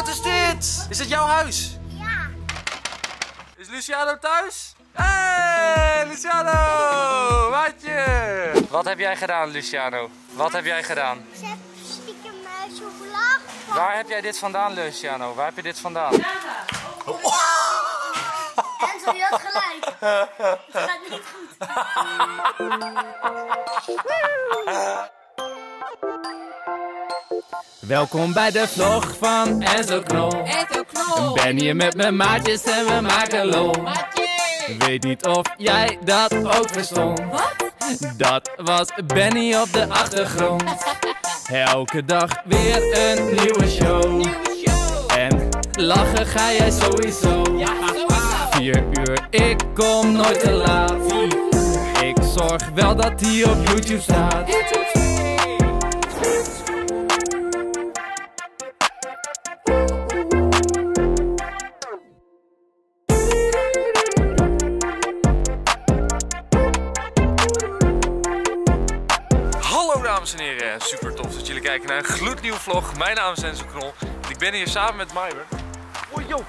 wat is dit? Is dit jouw huis? Ja. Is Luciano thuis? Hey, Luciano! Maatje! Wat heb jij gedaan, Luciano? Wat heb jij gedaan? Ze hebben stiekem uh, chocola. Waar heb jij dit vandaan, Luciano? Waar heb je dit vandaan? Enzo, je had gelijk. Het gaat niet goed. Welkom bij de vlog van Enzo Knol. Enzo Knol. Ben hier met mijn maatjes en we maken lol. Weet niet of jij dat ook verstond. Wat? Dat was Benny op de achtergrond. Elke dag weer een nieuwe show. show. En lachen ga jij sowieso. Vier uur, ik kom nooit te laat. Ik zorg wel dat die op YouTube staat. Dames en heren, super tof dat jullie kijken naar een gloednieuwe vlog. Mijn naam is Enzo Knol en ik ben hier samen met Myber. Oh!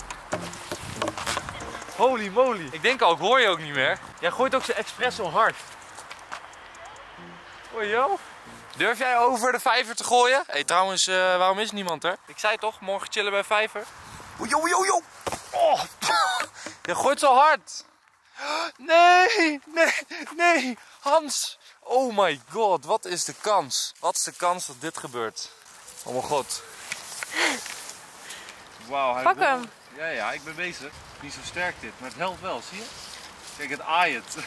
Holy moly! Ik denk al, ik hoor je ook niet meer. Jij gooit ook zo expres zo hard. Oh! Durf jij over de vijver te gooien? Hé hey, trouwens, eh, waarom is niemand er? Ik zei toch, morgen chillen bij vijver. Oh yo yo yo! Oh! Je gooit zo hard! Nee, nee, nee, Hans. Oh my god, wat is de kans? Wat is de kans dat dit gebeurt? Oh mijn god. Wauw, hij Pak hem. Ja, ja, ik ben bezig. Niet zo sterk dit, maar het helpt wel, zie je? Kijk, het aait.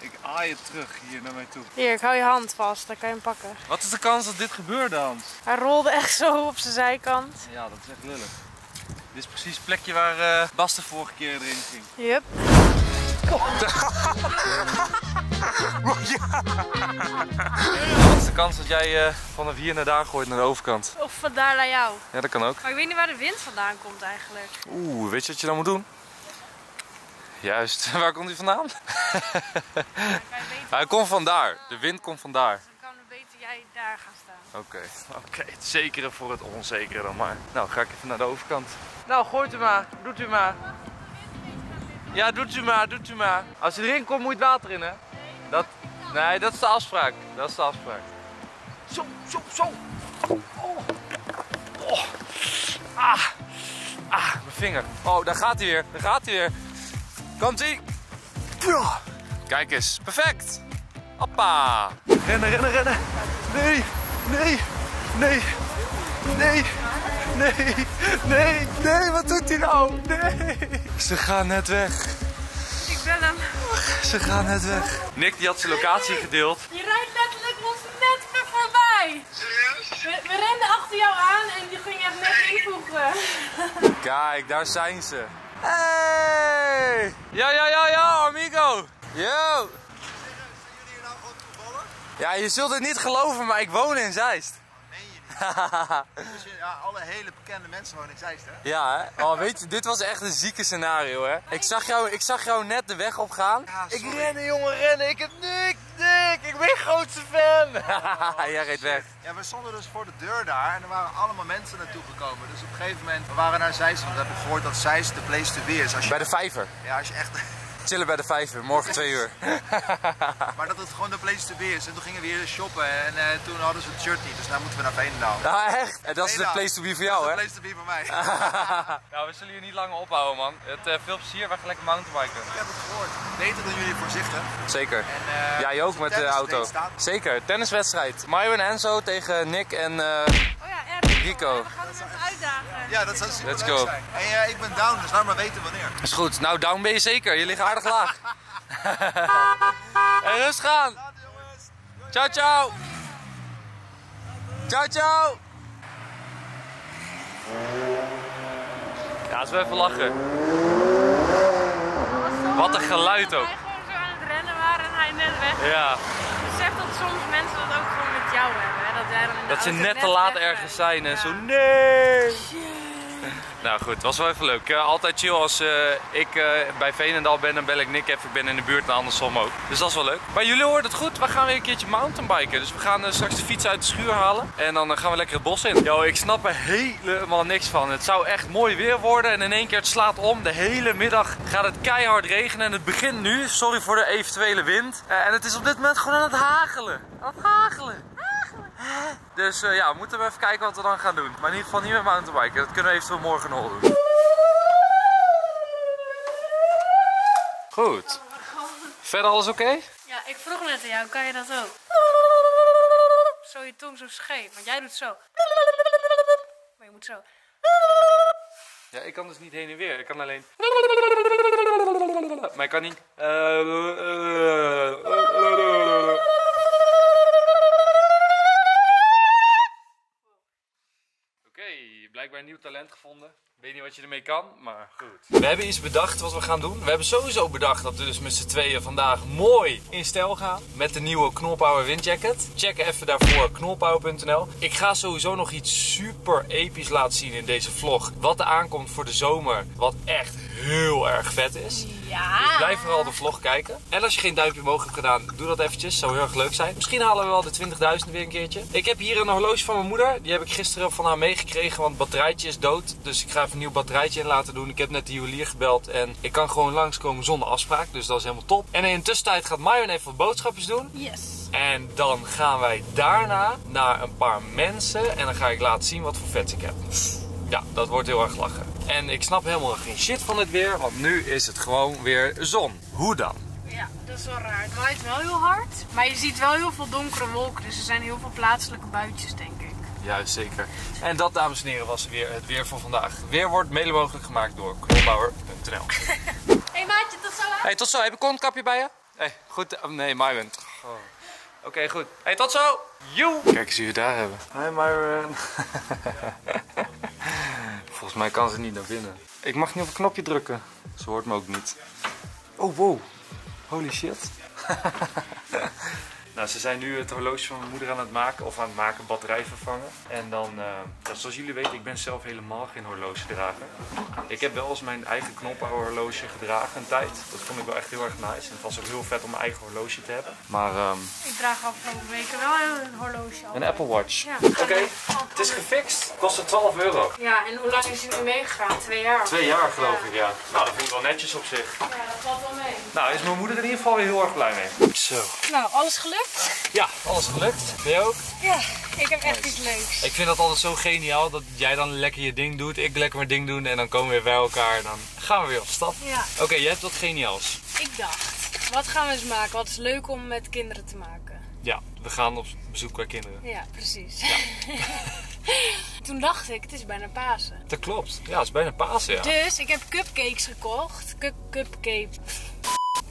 Ik aai het terug hier naar mij toe. Hier, ik hou je hand vast, dan kan je hem pakken. Wat is de kans dat dit gebeurde, Hans? Hij rolde echt zo op zijn zijkant. Ja, dat is echt lullig. Dit is precies het plekje waar eh, Bas de vorige keer erin ging. Yup. Wat is de kans dat jij eh, vanaf hier naar daar gooit naar de overkant? Of vandaar naar jou. Ja, dat kan ook. Maar ik weet niet waar de wind vandaan komt eigenlijk. Oeh, weet je wat je dan moet doen? Juist, waar komt hij vandaan? Je Hij komt vandaar. De wind komt vandaar. dan kan beter jij daar gaan staan. Oké, oké. Het zekere voor het onzekere dan maar. Nou, ga ik even naar de overkant. Nou, gooit u maar. Doet u maar. Ja, doet u maar, doet u maar. Als u erin komt, moet je het water in, hè? Dat... Nee, dat is de afspraak. Dat is de afspraak. Zo, zo, zo. Oh. Oh. Ah. Ah, mijn vinger. Oh, daar gaat hij weer. Daar gaat hij weer. Komt ie. Kijk eens. Perfect. Hoppa. Rennen, rennen, rennen. Nee, nee, nee, nee, nee, nee, nee, wat doet hij nou? Nee. Ze gaan net weg. Ze gaan net weg. Nick die had zijn locatie gedeeld. Je rijdt letterlijk ons net weer voorbij. We, we renden achter jou aan en die ging echt net invoegen. Kijk, daar zijn ze. Hey! Ja, ja, ja, ja, amigo. Yo. Ja, je zult het niet geloven, maar ik woon in Zeist. Dus ja, alle hele bekende mensen wonen in Zeist, hè? Ja, hè? Oh, weet je, dit was echt een zieke scenario, hè? Ik zag jou, ik zag jou net de weg opgaan. Ja, ik rennen, jongen, rennen. Ik heb Nick, Nick, ik ben grootste fan. Jij reed weg. Ja, we stonden dus voor de deur daar en er waren allemaal mensen naartoe gekomen. Dus op een gegeven moment, we waren naar Zeist, want we hebben gehoord dat Zeist de place to be is. Als je, Bij de vijver. ja, als je echt, Chillen bij de vijver, morgen twee uur. maar dat het gewoon de place to be is. En toen gingen we hier shoppen en eh, toen hadden ze het shirt niet, dus nou moeten we naar Veenendaal. Nou, echt? En dat is de place to be voor jou, Dat hè? is de place to be voor mij. Nou, we zullen hier niet langer ophouden, man. Het, eh, veel plezier, wij gaan lekker mountainbiken. Ik heb het gehoord. Beter dan jullie voorzichtig. Zeker. En, eh, Jij ook met de auto. Zeker, tenniswedstrijd. Mario en Enzo tegen Nick en eh, Oh ja, Rico. We gaan hem even uitdagen. Ja, dat zou super Let's leuk go. zijn. En eh, ik ben down, dus laat maar weten wanneer. is goed. Nou, down ben je zeker. Je ligt aardig laag. hey, rust gaan. Ciao, ciao. Ciao, ciao. Ja, het is wel even lachen. Wat een geluid ook. Wij gewoon zo aan het rennen waren en hij net weg. Ja, Besef dat soms mensen dat ook gewoon met jou hebben. Dat, ze net te laat ergens zijn en zo. Nee. Nou goed, was wel even leuk. Eh, altijd chill als eh, ik eh, bij Veenendaal ben, dan bel ik Nick even. Ik ben in de buurt en andersom ook. Dus dat is wel leuk. Maar jullie horen het goed, we gaan weer een keertje mountainbiken. Dus we gaan straks de fiets uit de schuur halen. En dan gaan we lekker het bos in. Yo, ik snap er helemaal niks van. Het zou echt mooi weer worden. En in één keer het slaat om. De hele middag gaat het keihard regenen. En het begint nu. Sorry voor de eventuele wind. En het is op dit moment gewoon aan het hagelen. Aan het hagelen. Dus eh, ja, we moeten we even kijken wat we dan gaan doen. Maar in ieder geval niet met mountainbiken. Dat kunnen we eventueel morgen nog doen. Goed. Verder alles oké? Ja, ik vroeg net aan jou, kan je dat ook? Zo je tong zo scheef, want jij doet zo. Maar je moet zo. Ja, ik kan dus niet heen en weer. Ik kan alleen... Maar ik kan niet... Oké, gevonden. Weet niet wat je ermee kan, maar goed. We hebben iets bedacht wat we gaan doen. We hebben sowieso bedacht dat we dus met z'n tweeën vandaag mooi in stijl gaan. Met de nieuwe Knolpower windjacket. Check even daarvoor knolpower.nl. Ik ga sowieso nog iets super episch laten zien in deze vlog. Wat er aankomt voor de zomer. Wat echt heel erg vet is. Ja. Blijf vooral de vlog kijken. En als je geen duimpje omhoog hebt gedaan, doe dat eventjes. Zou heel erg leuk zijn. Misschien halen we wel de 20.000 weer een keertje. Ik heb hier een horloge van mijn moeder. Die heb ik gisteren van haar meegekregen, want het batterijtje is dood. Dus ik ga even een nieuw batterijtje in laten doen. Ik heb net de juwelier gebeld en ik kan gewoon langskomen zonder afspraak. Dus dat is helemaal top. En in de tussentijd gaat Marion even wat boodschapjes doen. Yes. En dan gaan wij daarna naar een paar mensen. En dan ga ik laten zien wat voor vets ik heb. Ja, dat wordt heel erg lachen. En ik snap helemaal geen shit van het weer, want nu is het gewoon weer zon. Hoe dan? Ja, dat is wel raar. Het waait wel heel hard. Maar je ziet wel heel veel donkere wolken. Dus er zijn heel veel plaatselijke buitjes, denk ik. Juist, zeker. En dat, dames en heren, was weer het weer van vandaag. Weer wordt mede mogelijk gemaakt door knolbouwer.nl. Hé hey, maatje, tot zo hè? Hey, tot zo. Heb je een kontkapje bij je? Hey, goed. oh, nee, Myron. Oh. Oké, goed. Hey, tot zo. Joe. Kijk eens wie we daar hebben. Hi, Myron. Volgens mij kan ze niet naar binnen. Ik mag niet op een knopje drukken. Ze hoort me ook niet. Oh, wow. Holy shit. Nou, ze zijn nu het horloge van mijn moeder aan het maken, of aan het maken, batterij vervangen. En dan, eh, ja, zoals jullie weten, ik ben zelf helemaal geen horlogedrager. Ik heb wel eens mijn eigen knoppenhorloge gedragen een tijd. Dat vond ik wel echt heel erg nice. En het was ook heel vet om mijn eigen horloge te hebben. Maar ehm, Ik draag afgelopen weken wel een horloge al. een Apple Watch. Ja. Oké, het is gefixt. Kostte 12 euro. Ja, en hoe lang is hij nu meegegaan? Twee jaar? Twee jaar geloof ik, ja. Nou, dat vind ik wel netjes op zich. Ja, dat valt wel mee. Nou, is mijn moeder er in ieder geval weer heel erg blij mee. Zo. Nou, alles gelukt? Ja, alles gelukt. Ben je ook? Ja, ik heb echt iets leuks. Ik vind dat altijd zo geniaal dat jij dan lekker je ding doet, ik lekker mijn ding doen en dan komen we weer bij elkaar en dan gaan we weer op stap. Ja, Oké, jij hebt wat geniaals. ik dacht, wat gaan we eens maken? Wat is leuk om met kinderen te maken? Ja, we gaan op bezoek bij kinderen. Ja, precies. Toen dacht ik, het is bijna Pasen. Dat klopt. Ja, het is bijna Pasen, ja. Dus ik heb cupcakes gekocht. Cup, cupcake.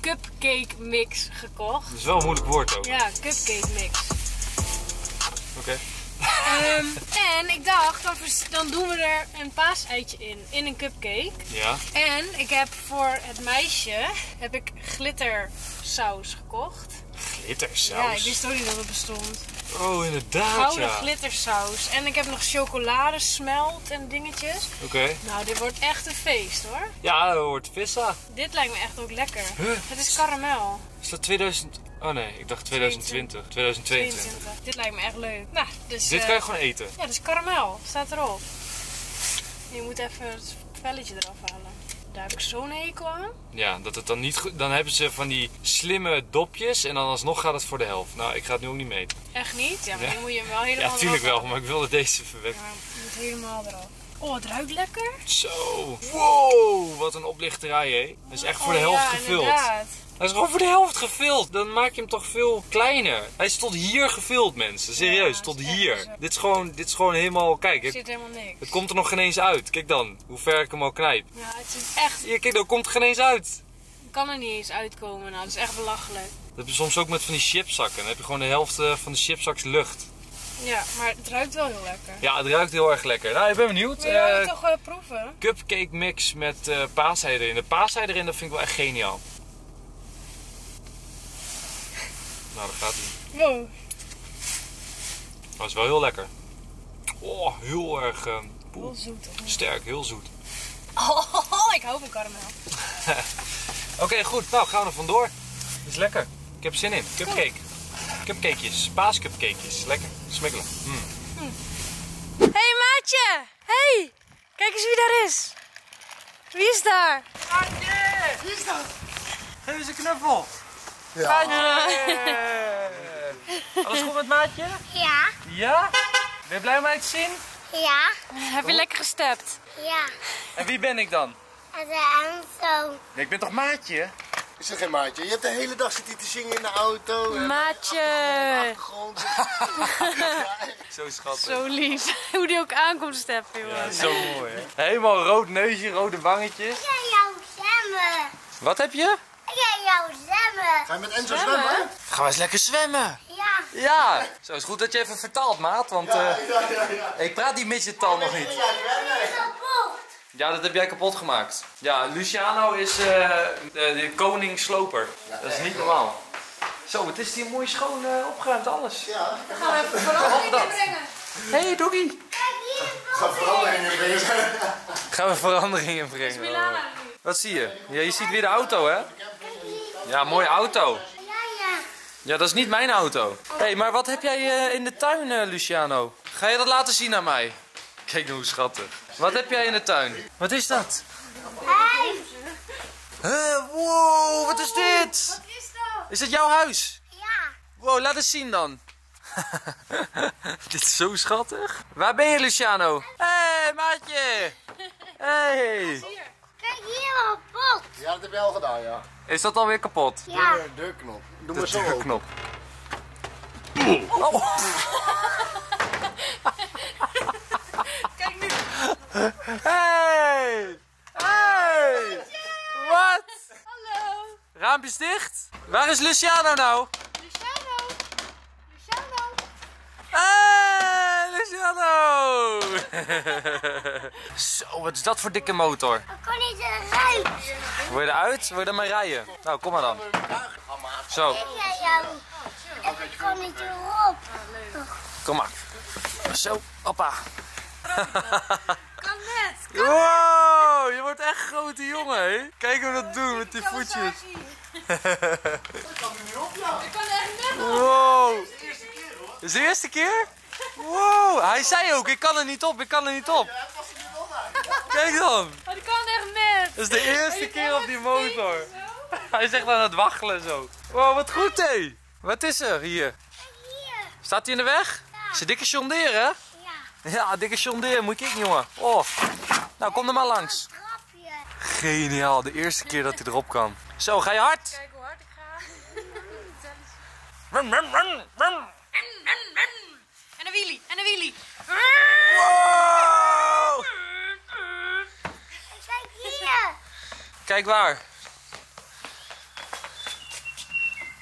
Cupcake mix gekocht. Dat is wel een moeilijk woord ook. Ja, cupcake mix. Oké. Ehm, en ik dacht, dan, doen we er een paaseitje in. In een cupcake. Ja. En ik heb voor het meisje heb ik glittersaus gekocht. Glittersaus. Ja, ik wist ook niet dat het bestond. Oh, inderdaad, Gouden ja. glittersaus. En ik heb nog chocoladesmelt en dingetjes. Oké. Nou, dit wordt echt een feest hoor. Ja, dat wordt vissa. Dit lijkt me echt ook lekker. Huh? Het is karamel. Is dat 2000... Oh nee, ik dacht 2020. 2022. 22. Dit lijkt me echt leuk. Nou, dus... Dit eh, kan je gewoon eten. Ja, is karamel. Staat erop. Je moet even het velletje eraf halen. Daar heb ik zo'n hekel aan. Ja, dat het dan niet goed... Dan hebben ze van die slimme dopjes en dan alsnog gaat het voor de helft. Nou, ik ga het nu ook niet meten. Echt niet? Ja, maar die moet je hem wel helemaal Ja, tuurlijk eraf wel, maar ik wilde deze verwerken. Ja, je moet helemaal eraf. Oh, het ruikt lekker. Zo. Wow, wat een oplichterij, hé. Dat is echt voor de Oh, helft ja, gevuld. inderdaad. Hij is gewoon voor de helft gevuld. Dan maak je hem toch veel kleiner. Hij is tot hier gevuld, mensen. Serieus, Ja, tot het hier. zo. Dit is gewoon, dit is gewoon helemaal... Kijk, Er het, zit helemaal niks. het komt er nog geen eens uit. Kijk dan, hoe ver ik hem al knijp. Ja, het zit echt... Hier, kijk, dan komt er geen eens uit. Ik kan er niet eens uitkomen. Nou, dat is echt belachelijk. Dat heb je soms ook met van die chipzakken. Dan heb je gewoon de helft eh, van de chipzaks lucht. Ja, maar het ruikt wel heel lekker. Ja, het ruikt heel erg lekker. Nou, ik ben benieuwd. Wil je het toch proeven? cupcake mix met eh paasei erin. De paasei erin, dat vind ik wel echt geniaal. Nou, dat gaat niet. Wow. Dat is wel heel lekker. Oh, heel erg, eh, Heel zoet. Sterk, heel zoet. Oh, ik hou van karamel. Oké, goed. Nou, gaan we er vandoor. Is lekker. Ik heb zin in. Cupcake. Cupcakejes. Paascupcakejes. Lekker. Smikkelen. Hé hey, maatje! hey, kijk eens wie daar is. Wie is daar? Wie is dat? Geef eens een knuffel. Ja. Alles goed met maatje? Ja. Ja? Ben je blij om mij te zien? Ja. Heb je lekker gestept? Ja. En wie ben ik dan? En de Enzo. Nee, ik ben toch maatje? Is er geen maatje? Je hebt de hele dag zitten te zingen in de auto. en Maatje! Achtergrond. Zo schattig. Zo lief. Hoe die ook aankomt steppen, jongen. Zo mooi, hè? Helemaal rood neusje, rode wangetjes. Ik ga jou zwemmen. Wat heb je? Ik ga jou zwemmen. Ga je met Enzo zwemmen? Gaan we eens lekker zwemmen. Ja. Ja. Zo is goed dat je even vertaalt, maat. Want eh, Ja, ja, ja. ik praat die midgettaal nog niet. Ja, dat heb jij kapot gemaakt. Ja, Luciano is eh, de, de koning sloper. Dat is niet normaal. Zo, het is hier mooi schoon eh, opgeruimd alles. Ja, Gaan we even verandering dat. inbrengen. Hey, Doggy. Kijk hier. ga veranderingen brengen. Gaan we verandering inbrengen. Milana nu. Wat zie je? Ja, je ziet weer de auto, hè? Ja, mooie auto. Ja, ja. Ja, dat is niet mijn auto. Hé, hey, maar wat heb jij eh, in de tuin, eh, Luciano? Ga je dat laten zien aan mij? Kijk nou hoe schattig. Wat heb jij in de tuin? Wat is dat? Hey. Huh, wow, wat is dit? Wat is dat? Is het jouw huis? Ja. Wow, laat eens zien dan. dit is zo schattig. Waar ben je, Luciano? Hé, hey, maatje. Hey. Kijk hier op pot. Ja, dat heb je al gedaan, ja. Is dat alweer kapot? Ja. De deurknop. Doe De maar zo open. knop. Oh. Hey! Hey! Wat? Hallo. Raampjes dicht? Waar is Luciano nou? Luciano. Luciano. Hey, Luciano! Zo, wat is dat voor dikke motor? Ik kon niet eruit. Wil je eruit? Wil je er maar rijden? Nou, kom maar dan. Zo, Ik ga jou. Ik kon niet erop. kom maar. Zo, hoppa. Kan net. Wow, je wordt echt een grote jongen, hè? Kijk hoe we dat doen met die voetjes. Ik kan echt net. Wow. Dit is de eerste keer? Wow, hij zei ook, ik kan er niet op, ik kan er niet op. Kijk dan, Maar die kan echt net. dat is de eerste keer op die motor. Hij is echt aan het waggelen zo. Wow, wat goed hé. Wat is er hier? Hier. Staat hij in de weg? Is een dikke Deere, hè? Ja. Dikke John Deere, moet je kijken jongen. Oh. Nou, kom er maar langs. Geniaal, de eerste keer dat hij erop kan. Zo, ga je hard? Kijk hoe hard ik ga. Rum, rum, rum, rum. En een wheelie. En een wheelie. Wow! Kijk hier. Kijk waar.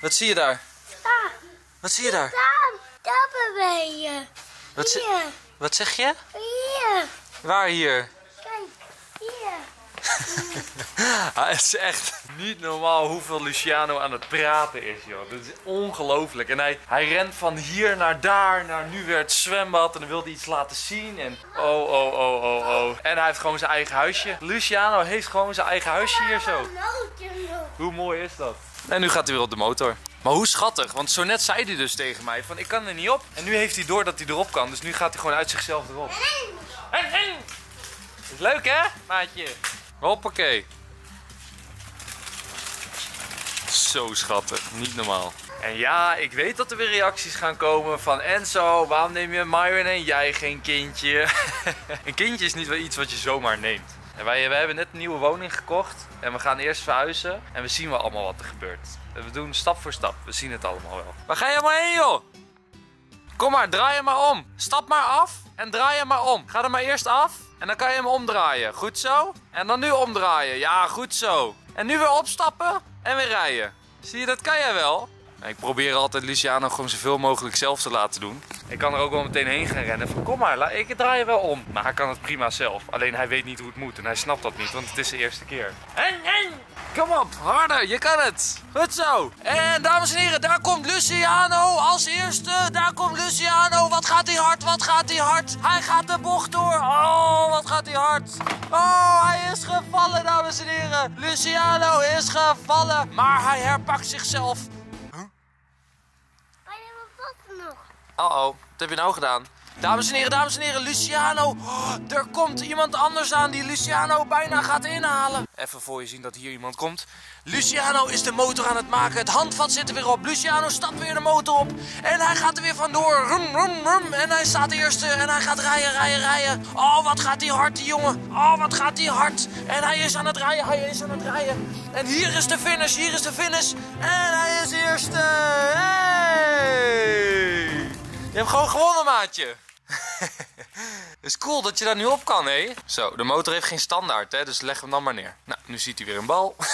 Wat zie je daar? Daar. Wat zie je daar? Daar. Daar ben je. Wat, ze- Hier. Wat zeg je? Hier. Waar hier? Kijk. Hier. Ah, het is echt niet normaal hoeveel Luciano aan het praten is, joh. Dat is ongelooflijk. En hij, hij rent van hier naar daar, naar nu weer het zwembad. En dan wil hij iets laten zien. En oh, oh, oh, oh, oh. En hij heeft gewoon zijn eigen huisje. Luciano heeft gewoon zijn eigen huisje hier zo. Hoe mooi is dat? En nu gaat hij weer op de motor. Maar hoe schattig, want zo net zei hij dus tegen mij van ik kan er niet op. En nu heeft hij door dat hij erop kan, dus nu gaat hij gewoon uit zichzelf erop. Is leuk hè, maatje? Hoppakee. Zo schattig, niet normaal. En ja, ik weet dat er weer reacties gaan komen van Enzo, waarom neem je Myron en jij geen kindje? een kindje is niet wel iets wat je zomaar neemt. Wij, wij hebben net een nieuwe woning gekocht en we gaan eerst verhuizen en we zien wel allemaal wat er gebeurt. We doen stap voor stap, we zien het allemaal wel. Waar ga je maar heen joh? Kom maar, draai hem maar om. Stap maar af en draai hem maar om. Ga er maar eerst af en dan kan je hem omdraaien. Goed zo? En dan nu omdraaien. Ja, goed zo. En nu weer opstappen en weer rijden. Zie je, dat kan jij wel. Ik probeer altijd Luciano gewoon zoveel mogelijk zelf te laten doen. Ik kan er ook wel meteen heen gaan rennen van kom maar, ik draai je wel om. Maar hij kan het prima zelf. Alleen hij weet niet hoe het moet en hij snapt dat niet, want het is de eerste keer. En, en, kom op, harder, je kan het. Goed zo. En dames en heren, daar komt Luciano als eerste. Daar komt Luciano. Wat gaat hij hard, wat gaat hij hard. Hij gaat de bocht door. Oh, gaat hij hard. Oh, hij is gevallen, dames en heren. Luciano is gevallen. Maar hij herpakt zichzelf. Maar je wat nog? Oh oh, wat heb je nou gedaan? Dames en heren, dames en heren, Luciano. Oh, er komt iemand anders aan die Luciano bijna gaat inhalen. Even voor je zien dat hier iemand komt. Luciano is de motor aan het maken. Het handvat zit er weer op. Luciano stapt weer de motor op. En hij gaat er weer vandoor. Rum, rum, rum. En hij staat eerste. En hij gaat rijden, rijden, rijden. Oh, wat gaat hij hard, die jongen. Oh, wat gaat hij hard. En hij is aan het rijden, hij is aan het rijden. En hier is de finish, hier is de finish. En hij is eerste. Hey! Je hebt gewoon gewonnen, maatje. Het is cool dat je daar nu op kan, hé? Zo, de motor heeft geen standaard, hè? Dus leg hem dan maar neer. Nou, nu ziet hij weer een bal. Ga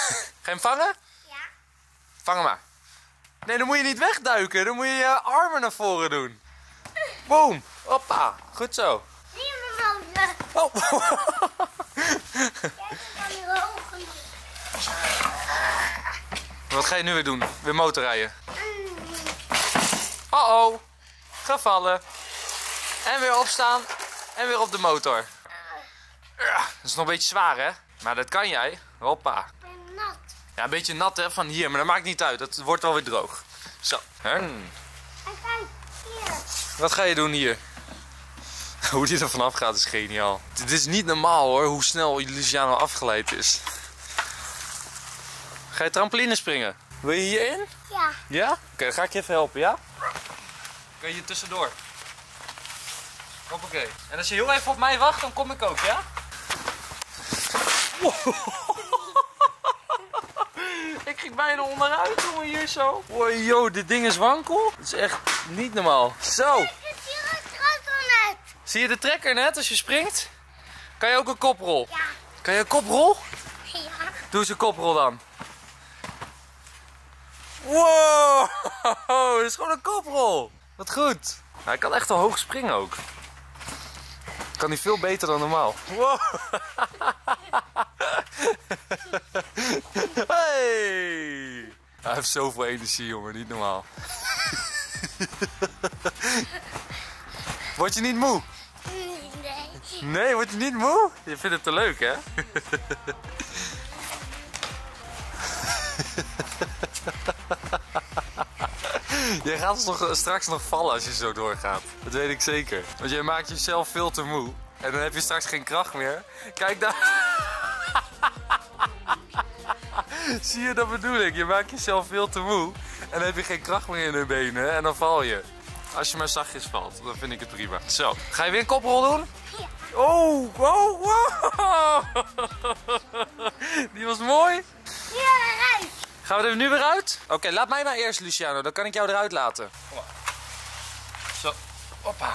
je hem vangen? Ja. Vang hem maar. Nee, dan moet je niet wegduiken. Dan moet je je armen naar voren doen. Boom. Hoppa. Goed zo. Zie je mijn? Oh. Kan hier hoog. Wat ga je nu weer doen? Weer motorrijden. Oh oh. Gevallen. En weer opstaan. En weer op de motor. Ja, dat is nog een beetje zwaar, hè? Maar dat kan jij. Hoppa. Ik ben nat. Ja, een beetje nat hè, van hier, maar dat maakt niet uit. Dat wordt wel weer droog. Zo. Hm. En kijk, hier. Wat ga je doen hier? Hoe die er vanaf gaat is geniaal. Dit is niet normaal hoor, hoe snel Luciano afgeleid is. Ga je trampoline springen? Wil je hierin? Ja. Ja? Oké, dan ga ik je even helpen, ja? Kun je hier tussendoor? Hoppakee. En als je heel even op mij wacht, dan kom ik ook, ja? ik ging bijna onderuit, jongen, hier zo. Wow, yo, dit ding is wankel. Dat is echt niet normaal. Zo. Ik zie net. Zie je de trekker net als je springt? Kan je ook een koprol? Ja. Kan je een koprol? Ja. Doe eens een koprol dan. Wow, dat is gewoon een koprol. Wat goed. Hij kan echt wel hoog springen ook. Kan hij veel beter dan normaal. Wow. Hey. Hij heeft zoveel energie, jongen. Niet normaal. Word je niet moe? Nee. Nee, word je niet moe? Je vindt het te leuk, hè? Jij gaat dus nog, straks nog vallen als je zo doorgaat. Dat weet ik zeker. Want jij maakt jezelf veel te moe. En dan heb je straks geen kracht meer. Kijk daar. Zie je, dat bedoel ik. Je maakt jezelf veel te moe. En dan heb je geen kracht meer in de benen. En dan val je. Als je maar zachtjes valt, dan vind ik het prima. Zo, ga je weer een koprol doen? Ja. Oh, wow, wow. Die was mooi. Hier, reis. Gaan we er nu weer uit? Oké, laat mij maar eerst, Luciano. Dan kan ik jou eruit laten. Kom maar. Zo, hoppa.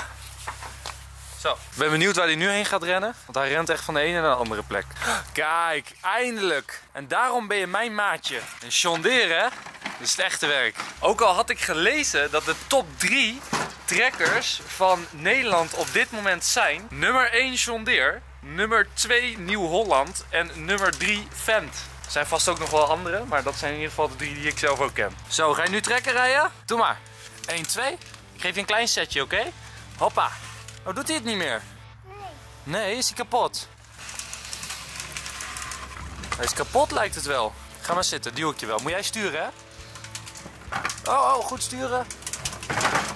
Zo. Ik ben benieuwd waar hij nu heen gaat rennen. Want hij rent echt van de ene naar de andere plek. Kijk, eindelijk. En daarom ben je mijn maatje. En John Deere, hè? Dat is het echte werk. Ook al had ik gelezen dat de top 3 trekkers van Nederland op dit moment zijn. Nummer 1 John Deere. Nummer 2 Nieuw-Holland. En nummer 3 Fendt. Er zijn vast ook nog wel andere, maar dat zijn in ieder geval de drie die ik zelf ook ken. Zo, ga je nu trekken rijden? Doe maar. 1, 2. Ik geef je een klein setje, oké? Hoppa. Oh, doet hij het niet meer? Nee. Nee, is hij kapot? Hij is kapot lijkt het wel. Ga maar zitten, duw ik je wel. Moet jij sturen, hè? Oh, oh, goed sturen.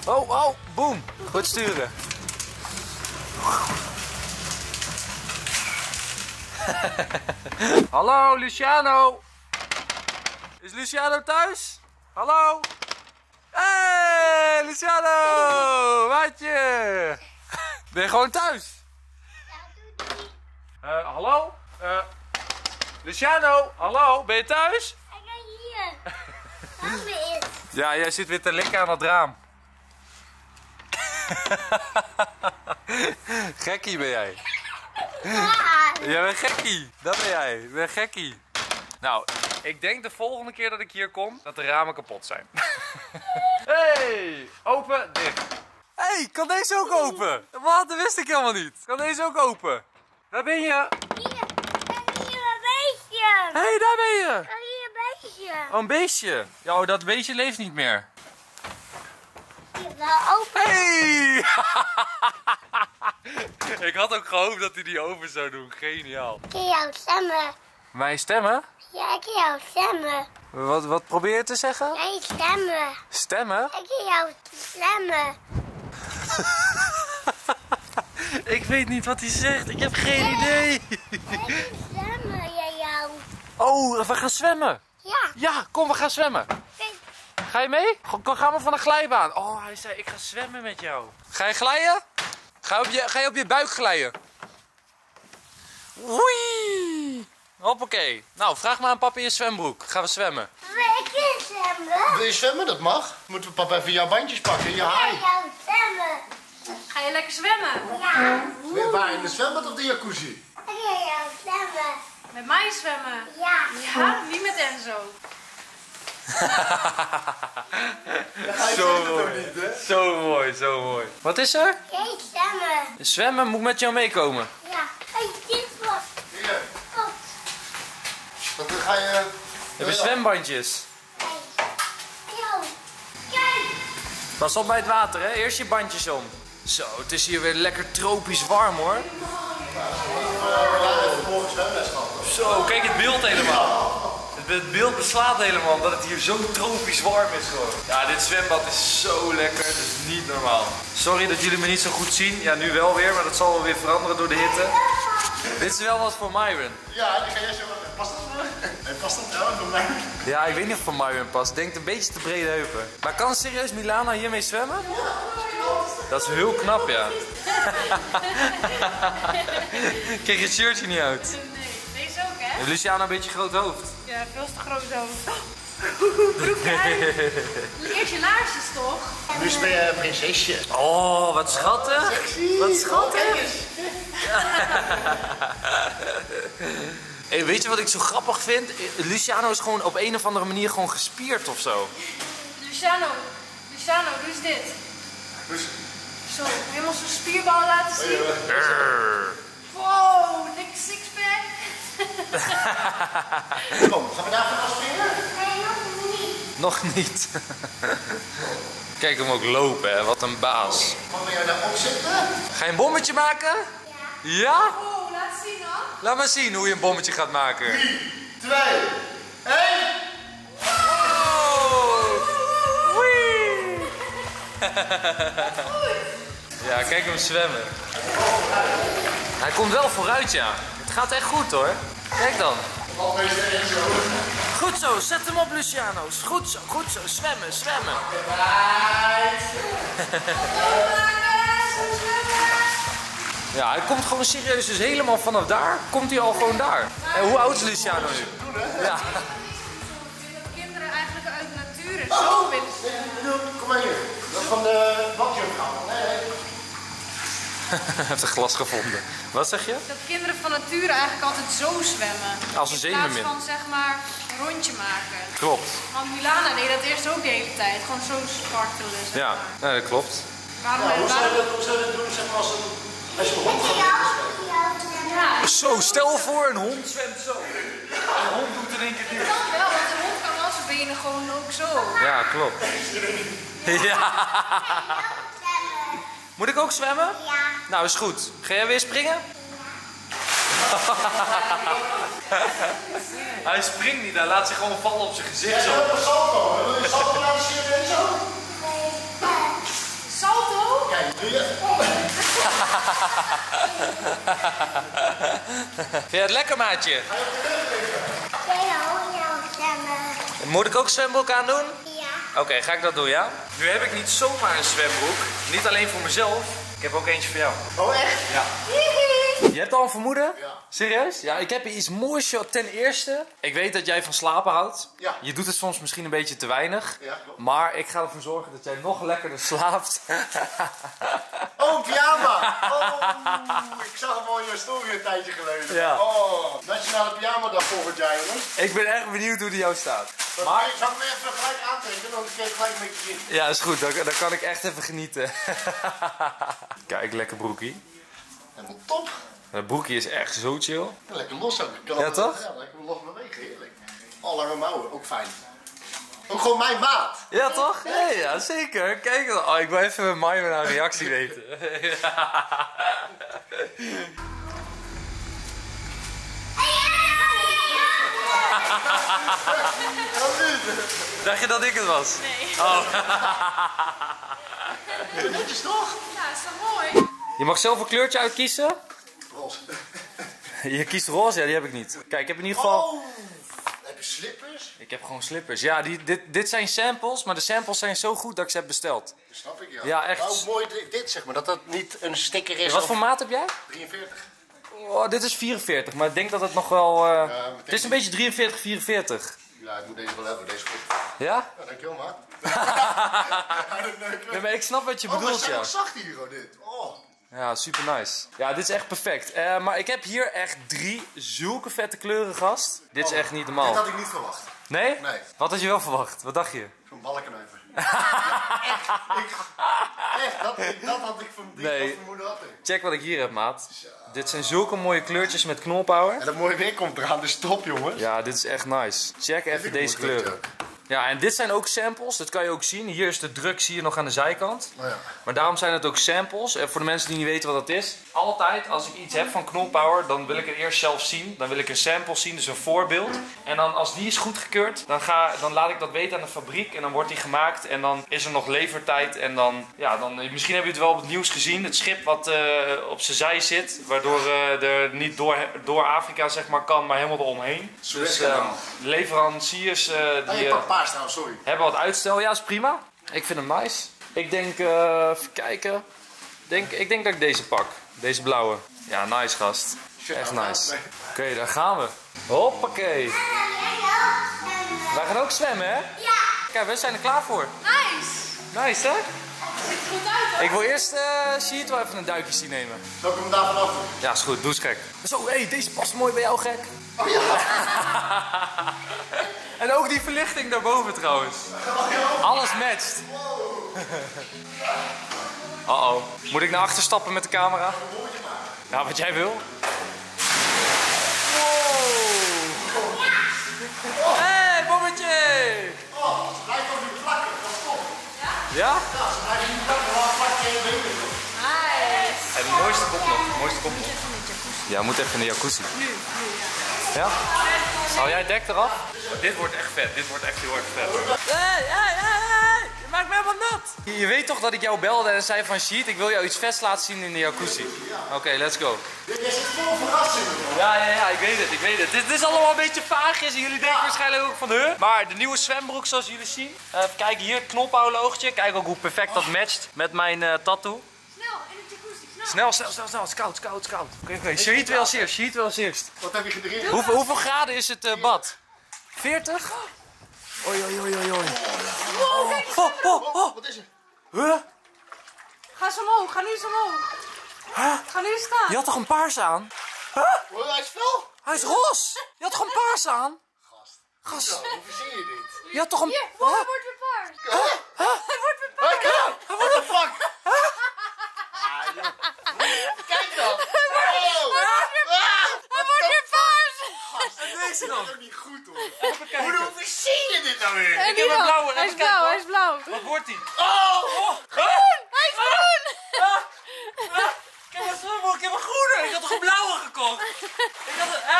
Oh, oh, boom. Goed sturen. Hallo, Luciano. Is Luciano thuis? Hallo? Hey, Luciano! Maatje! Ben je gewoon thuis? Ja. Eh, hallo? Eh, Luciano, hallo? Ben je thuis? En kijk hier. Waar ben ik? Ja, jij zit weer te likken aan het raam. gekkie ben jij. Jij bent gekkie. Dat ben jij. Je bent gekkie. Nou, ik denk de volgende keer dat ik hier kom, dat de ramen kapot zijn. hey, open, dicht. hey, kan deze ook open? Wat? Dat wist ik helemaal niet. Kan deze ook open? Daar ben je. Hier. En hier een beestje. Hé, hey, daar ben je. En hier een beestje. Oh, een beestje. Ja, oh, dat beestje leeft niet meer. Hier wel open. Hey! Ik had ook gehoopt dat hij die over zou doen. Geniaal. Ik kan jou stemmen. Mijn stemmen? Ja, ik kan jou stemmen. Wat, wat probeer je te zeggen? Nee, stemmen. Stemmen? Ik kan jou stemmen. Ik weet niet wat hij zegt. Ik heb geen idee. Ik kan stemmen, ja, jou. Oh, we gaan zwemmen. Ja, Ja, kom, we gaan zwemmen. Ga je mee? Ga, gaan we van een glijbaan. Oh, hij zei ik ga zwemmen met jou. Ga je glijden? Ga je op je, ga je, op je buik glijden? Wee! Hoppakee. Nou, vraag maar aan papa in je zwembroek. Gaan we zwemmen? Wil ik stemmen? Wil je zwemmen? Dat mag. Moeten we papa even jouw bandjes pakken en je haai. jou stemmen. Ga je lekker zwemmen? Ja, Waar, in de zwembad of de jacuzzi? ik jou stemmen. Met mij zwemmen? Ja. Ja, niet met Enzo. Zo mooi. Zo mooi, zo mooi. Wat is er? Geen stemmen. Zwemmen moet met jou meekomen. Ja. Hey, dit was Hier. goed. Want dan ga je... We hebben zwembandjes. Kijk. Pas op bij het water, hè? Eerst je bandjes om. Zo, het is hier weer lekker tropisch warm hoor. Zo, kijk het beeld helemaal. Het, beeld beslaat helemaal omdat het hier zo tropisch warm is gewoon. Ja, dit zwembad is zo lekker. Het is niet normaal. Sorry dat jullie me niet zo goed zien. Ja, nu wel weer, maar dat zal wel weer veranderen door de hitte. Dit is wel wat voor Myron. Ja, die ga jij zo... Past dat? Hey, past dat trouwens voor mij? Ja, ik weet niet of voor Myron past. Denkt een beetje te brede heupen. Maar kan serieus Milana hiermee zwemmen? Dat is heel knap, ja. Kijk het shirtje niet uit. Heeft Luciano een beetje groot hoofd? Ja, veel te groot zo. Broek uit. Eerst je laarsjes, toch? Nu ben je een prinsesje. Oh, wat schattig. Wat schattig. Hey, weet je wat ik zo grappig vind? Luciano is gewoon op een of andere manier gewoon gespierd of zo. Luciano, Luciano, doe eens dit. Zo, helemaal zo'n spierbal laten zien. Wow, dikke sixpack. Kom, gaan we daar vanaf springen? Nee, nog niet. Nog niet. Kijk hem ook lopen, hè. wat een baas. Mag jou daar op zitten? Ga je een bommetje maken? Ja? Oh, laat zien dan. Laat maar zien hoe je een bommetje gaat maken. Twee, één. Oh! Wee! ja, kijk hem zwemmen. Hij komt wel vooruit, ja. Gaat echt goed hoor. Kijk dan. Goed zo, zet hem op Luciano. Goed zo, goed zo. Zwemmen, zwemmen. Ja, hij komt gewoon serieus dus helemaal vanaf daar. Komt hij al gewoon daar. En hoe oud is Luciano nu? Ja. Kinderen eigenlijk uit de natuur zo heeft een glas gevonden. Wat zeg je? Dat kinderen van nature eigenlijk altijd zo zwemmen. Als een In plaats zeemermin. van zeg maar een rondje maken. Klopt. Want Milana deed dat eerst ook de hele tijd. Gewoon zo spartelen. Zeg Ja, maar. nee, dat klopt. Waarom, Hoe zou je dat, hoe zou je dat doen zeg maar, als, een, als je een hond gaat ja, Zo, stel voor een hond zwemt zo. Een hond doet in één keer dit. kan wel, want een hond kan wel zijn benen gewoon ook zo. Ja, klopt. Ja. Moet ik ook zwemmen? Ja. Nou, is goed. Ga jij weer springen? hij springt niet, hij laat zich gewoon vallen op zijn gezicht Je zo. hebt een salto. Wil je een salto laten zien en zo? Salto? Kijk, doe je. Vind je het lekker, maatje? Ik kan jou stemmen. Moet ik ook zwembroek aan doen? Oké, ga ik dat doen, ja? Nu heb ik niet zomaar een zwembroek. Niet alleen voor mezelf. Ik heb ook eentje voor jou. Oh, echt? Ja. Je hebt al een vermoeden? Ja. Serieus? Ja, ik heb hier iets moois. joh. Ten eerste, ik weet dat jij van slapen houdt. Ja. Je doet het soms misschien een beetje te weinig. Ja, klopt. Maar ik ga ervoor zorgen dat jij nog lekkerder slaapt. Oh, pyjama! Oh, ik zag hem al in je story een tijdje geleden. Ja. Oh, nationale pyjama dag volgend jaar, jongens. ik ben echt benieuwd hoe die jou staat. Maar... Maar, Zal ik me even gelijk aantrekken, dan kun je gelijk een beetje zien. ja, is goed. Dan, dan kan ik echt even genieten. Kijk, lekker broekie. Helemaal top. Dat broekje is echt zo chill. Ja, lekker los ook. Kan Ja, toch? Ja, lekker los bewegen, heerlijk. Al lange mouwen, ook fijn. Ook gewoon mijn maat. Ja, toch? Ja, ja zeker. Kijk dan. Oh, ik wil even met Mayo een reactie weten. Dacht je dat ik het was? Netjes toch? Ja, is toch mooi? Je mag zelf een kleurtje uitkiezen. Roze. Je kiest roze, ja die heb ik niet. Kijk, ik heb in ieder geval... Oh! Heb je slippers? Ik heb gewoon slippers. Ja, die, dit, dit zijn samples, maar de samples zijn zo goed dat ik ze heb besteld. Dat snap ik, ja. Ja, echt. Nou, mooi dit, dit, zeg maar, dat dat niet een sticker is. Wat voor maat heb jij? 43. Oh, dit is 44, maar ik denk dat het nog wel... meteen het is een beetje 43, 44. Ja, ik moet deze wel hebben, deze goed. Ja? Ja, dankjewel, maat. Nee, maar ik snap wat je Oh, bedoelt, ja. nog zacht hier, oh, dit. Oh. Ja, super nice. Ja, dit is echt perfect. Eh, maar ik heb hier echt drie zulke vette kleuren, gast. Dit is echt niet Dit normaal. had ik niet verwacht. Nee? Nee. Wat had je wel verwacht? Wat dacht je? Zo'n balkenuiver. ja, echt. Ik, echt, dat, dat had ik van die Nee. moeder had. ik. Check wat ik hier heb, maat. Dit zijn zulke mooie kleurtjes met knolpower. En dat mooie weer komt eraan, dus top, jongens. Ja, dit is echt nice. Check even deze kleuren. Ja, en dit zijn ook samples. Dat kan je ook zien. Hier is de druk, zie je nog aan de zijkant. Oh, ja. Maar daarom zijn het ook samples. En voor de mensen die niet weten wat dat is. Altijd als ik iets heb van Knolpower, dan wil ik het eerst zelf zien. Dan wil ik een sample zien, dus een voorbeeld. En dan als die is goedgekeurd, dan, ga, dan laat ik dat weten aan de fabriek. En dan wordt die gemaakt. En dan is er nog levertijd. En dan, ja, dan, misschien hebben jullie het wel op het nieuws gezien. Het schip wat eh, op zijn zij zit. Waardoor eh, er niet door, door Afrika zeg maar kan, maar helemaal eromheen. Dus eh, leveranciers eh, die... paars trouwens, sorry. hebben wat uitstel, ja, is prima. Ik vind hem nice. Ik denk, eh, even kijken. Denk, ik denk dat ik deze pak. Deze blauwe. Ja, nice gast. Echt nice. Oké, daar gaan we. Hoppakee. Wij gaan ook zwemmen, hè? Ja. Kijk, we zijn er klaar voor. Nice! Nice, hè? Ziet er goed uit hoor. Ik wil eerst eh Sheet wel even een duikje zien nemen. Zal ik hem daar vanaf doen? Ja, is goed. Doe eens gek. Zo, hé, hey, deze past mooi bij jou, gek. Oh ja. En ook die verlichting daarboven trouwens. Alles matcht. Uh-oh. Moet ik naar achter stappen met de camera? Ja, wat jij wil. Wow. Hey, bommetje! Oh, ze blijft ook niet plakken. Dat is top. Ja? Ja, ze blijft niet plakken, maar dan plak je in de. Nice! En de mooiste kop nog. De mooiste kop nog. Ja, moet even in de jacuzzi. Nu, nu, ja. Hou jij het dek eraf? Dit wordt echt vet. Dit wordt echt heel erg vet. Hey, hey, hey, hey! Je maakt me helemaal nat. Je, je weet toch dat ik jou belde en zei van Sheet, ik wil jou iets vets laten zien in de jacuzzi. Oké, let's go. Dit is vol verrassingen, hoor. Ja, ja, ja, ik weet het, ik weet het. Dit is allemaal een beetje vaagjes en jullie denken waarschijnlijk ook van, huh? Maar de nieuwe zwembroek zoals jullie zien. Eh, Even kijken hier, het knophouwloogje. Kijk ook hoe perfect dat matcht met mijn eh, tattoo. Snel, in de jacuzzi, snel. Snel, snel, snel. Het is koud, het is koud, het is koud. Oké, oké. Sheet wil als eerst, Sheet wil als eerst. Wat heb je gedreven? Hoeveel, hoeveel graden is het eh, bad? 40? Oei, oei, oei, oei. Wow, kijk eens. Oh, oh, oh. Wat is er? Huh? Ga eens omhoog, ga nu eens omhoog. Ga nu eens staan. Je had toch een paars aan? Oh, hij is fel. Hij is roze. Je had toch een paars aan? Gast. Gast, Zo, hoe verzin je dit? je had toch een... Hier, wow, Huh? hij wordt weer paars. Huh? Hij wordt weer paars. nou. What the fuck? Ah, joh. Kijk dan. Oh. Ah, Hij wordt weer paars. En deze Dit dan? is ook niet goed, hoor. Hoe hoe verzin je dit nou weer? En heb een blauwe, Hij is blauw, kijken, hij is blauw. Wat wordt die? Oh! Hij is groen. Ik heb een ik heb een groene. Ik had toch een blauwe gekocht? Ik had een...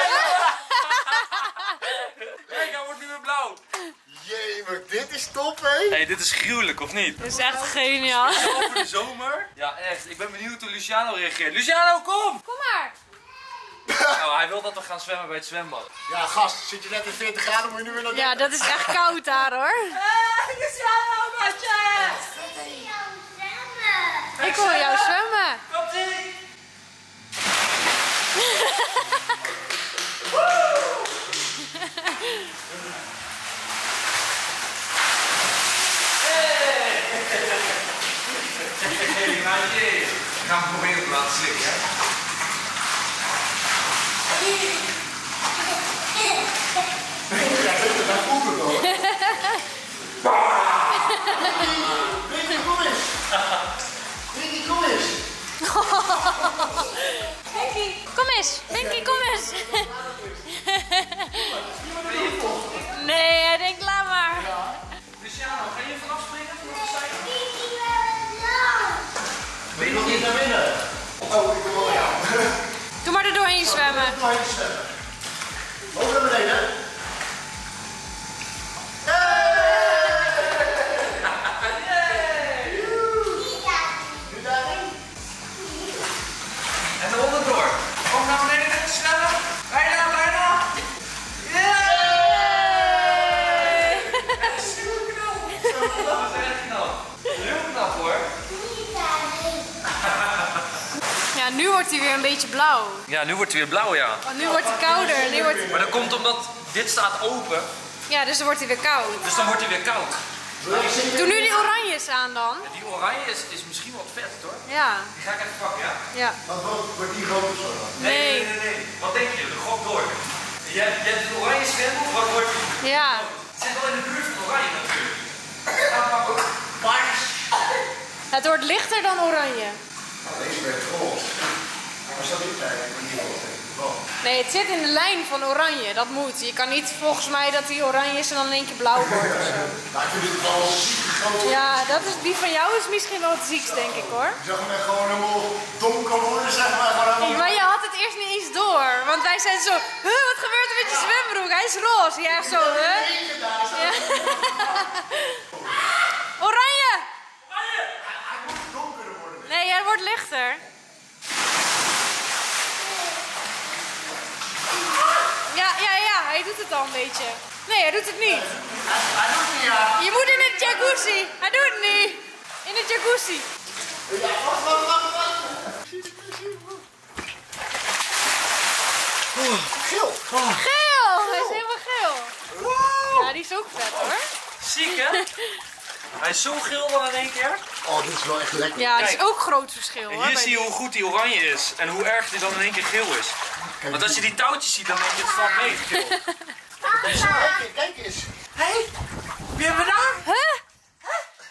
Kijk, hij wordt nu weer blauw. Jee, maar dit is top, hé. hey, dit is gruwelijk, of niet? Dit is echt geniaal. Over de zomer? Ja, echt. Ik ben benieuwd hoe Luciano reageert. Luciano, kom! Kom maar. Oh, hij wil dat we gaan zwemmen bij het zwembad. Ja, gast, zit je net in 40 graden, moet je nu weer naar Ja, dat is echt koud daar hoor. Hey, Luciano, maatje! Ik wil jou zwemmen. Komt-ie! Hey, maatje. Ik ga hem proberen te laten slikken, hè? Ricky, kom eens. Ricky, kom eens. Kom eens. Kom eens. En onderdoor. Kom naar beneden, sneller. Bijna, bijna. Dat is echt knap. Heel knap hoor. Ja, nu wordt hij weer een beetje blauw. Ja, nu wordt hij weer blauw, ja. Want nu wordt hij kouder. Nu wordt... Maar dat komt omdat dit staat open, Ja, dus dan wordt hij weer koud. dus dan wordt hij weer koud. Doe nu die oranjes aan dan. En die oranje is, is misschien wat vet hoor. Ja, Die ga ik even pakken, ja? ja. Wat wordt, die of zo dan? Nee. nee, nee. Wat denk je? De gok door. Je hebt, een oranje zwembad, wat wordt die? Ja. Het zit wel in de buurt van oranje natuurlijk. Ga pakken. Paars. Het wordt lichter dan oranje. Nou, deze werd roze. Maar zat niet bij die roze. Nee, het zit in de lijn van oranje. Dat moet. Je kan niet volgens mij dat die oranje is en dan in één keer blauw wordt of zo. Ik vind dit wel ziek groot. Ja, dat is, die van jou is misschien wel het ziekst, denk ik hoor. Ik zag hem echt gewoon helemaal donker worden, zeg maar. Gewoon. Maar je had het eerst niet eens door. Want wij zeiden zo, huh, wat gebeurt er met je zwembroek? Hij is roze. Jij hebt zo, hè? Ja. Oranje! Nee, hij wordt lichter. Ja, ja, ja, hij doet het al een beetje. Nee, hij doet het niet. Hij doet niet, ja. Je moet in het jacuzzi. Hij doet het niet. In het jacuzzi. Ja, wacht, wacht, wacht, wacht. Geel. Geel! Hij is helemaal geel. Ja, die is ook vet hoor. Ziek hè? Hij is zo geel dan in één keer. Oh, dit is wel echt lekker. Ja, dat is Kijk. ook groot verschil En hoor. hier bij zie je hoe goed die oranje is. En hoe erg die dan in één keer geel is. Want als je die touwtjes ziet, dan denk je het valt mee geel. Kijk, kijk eens. Wie hebben we daar? Huh?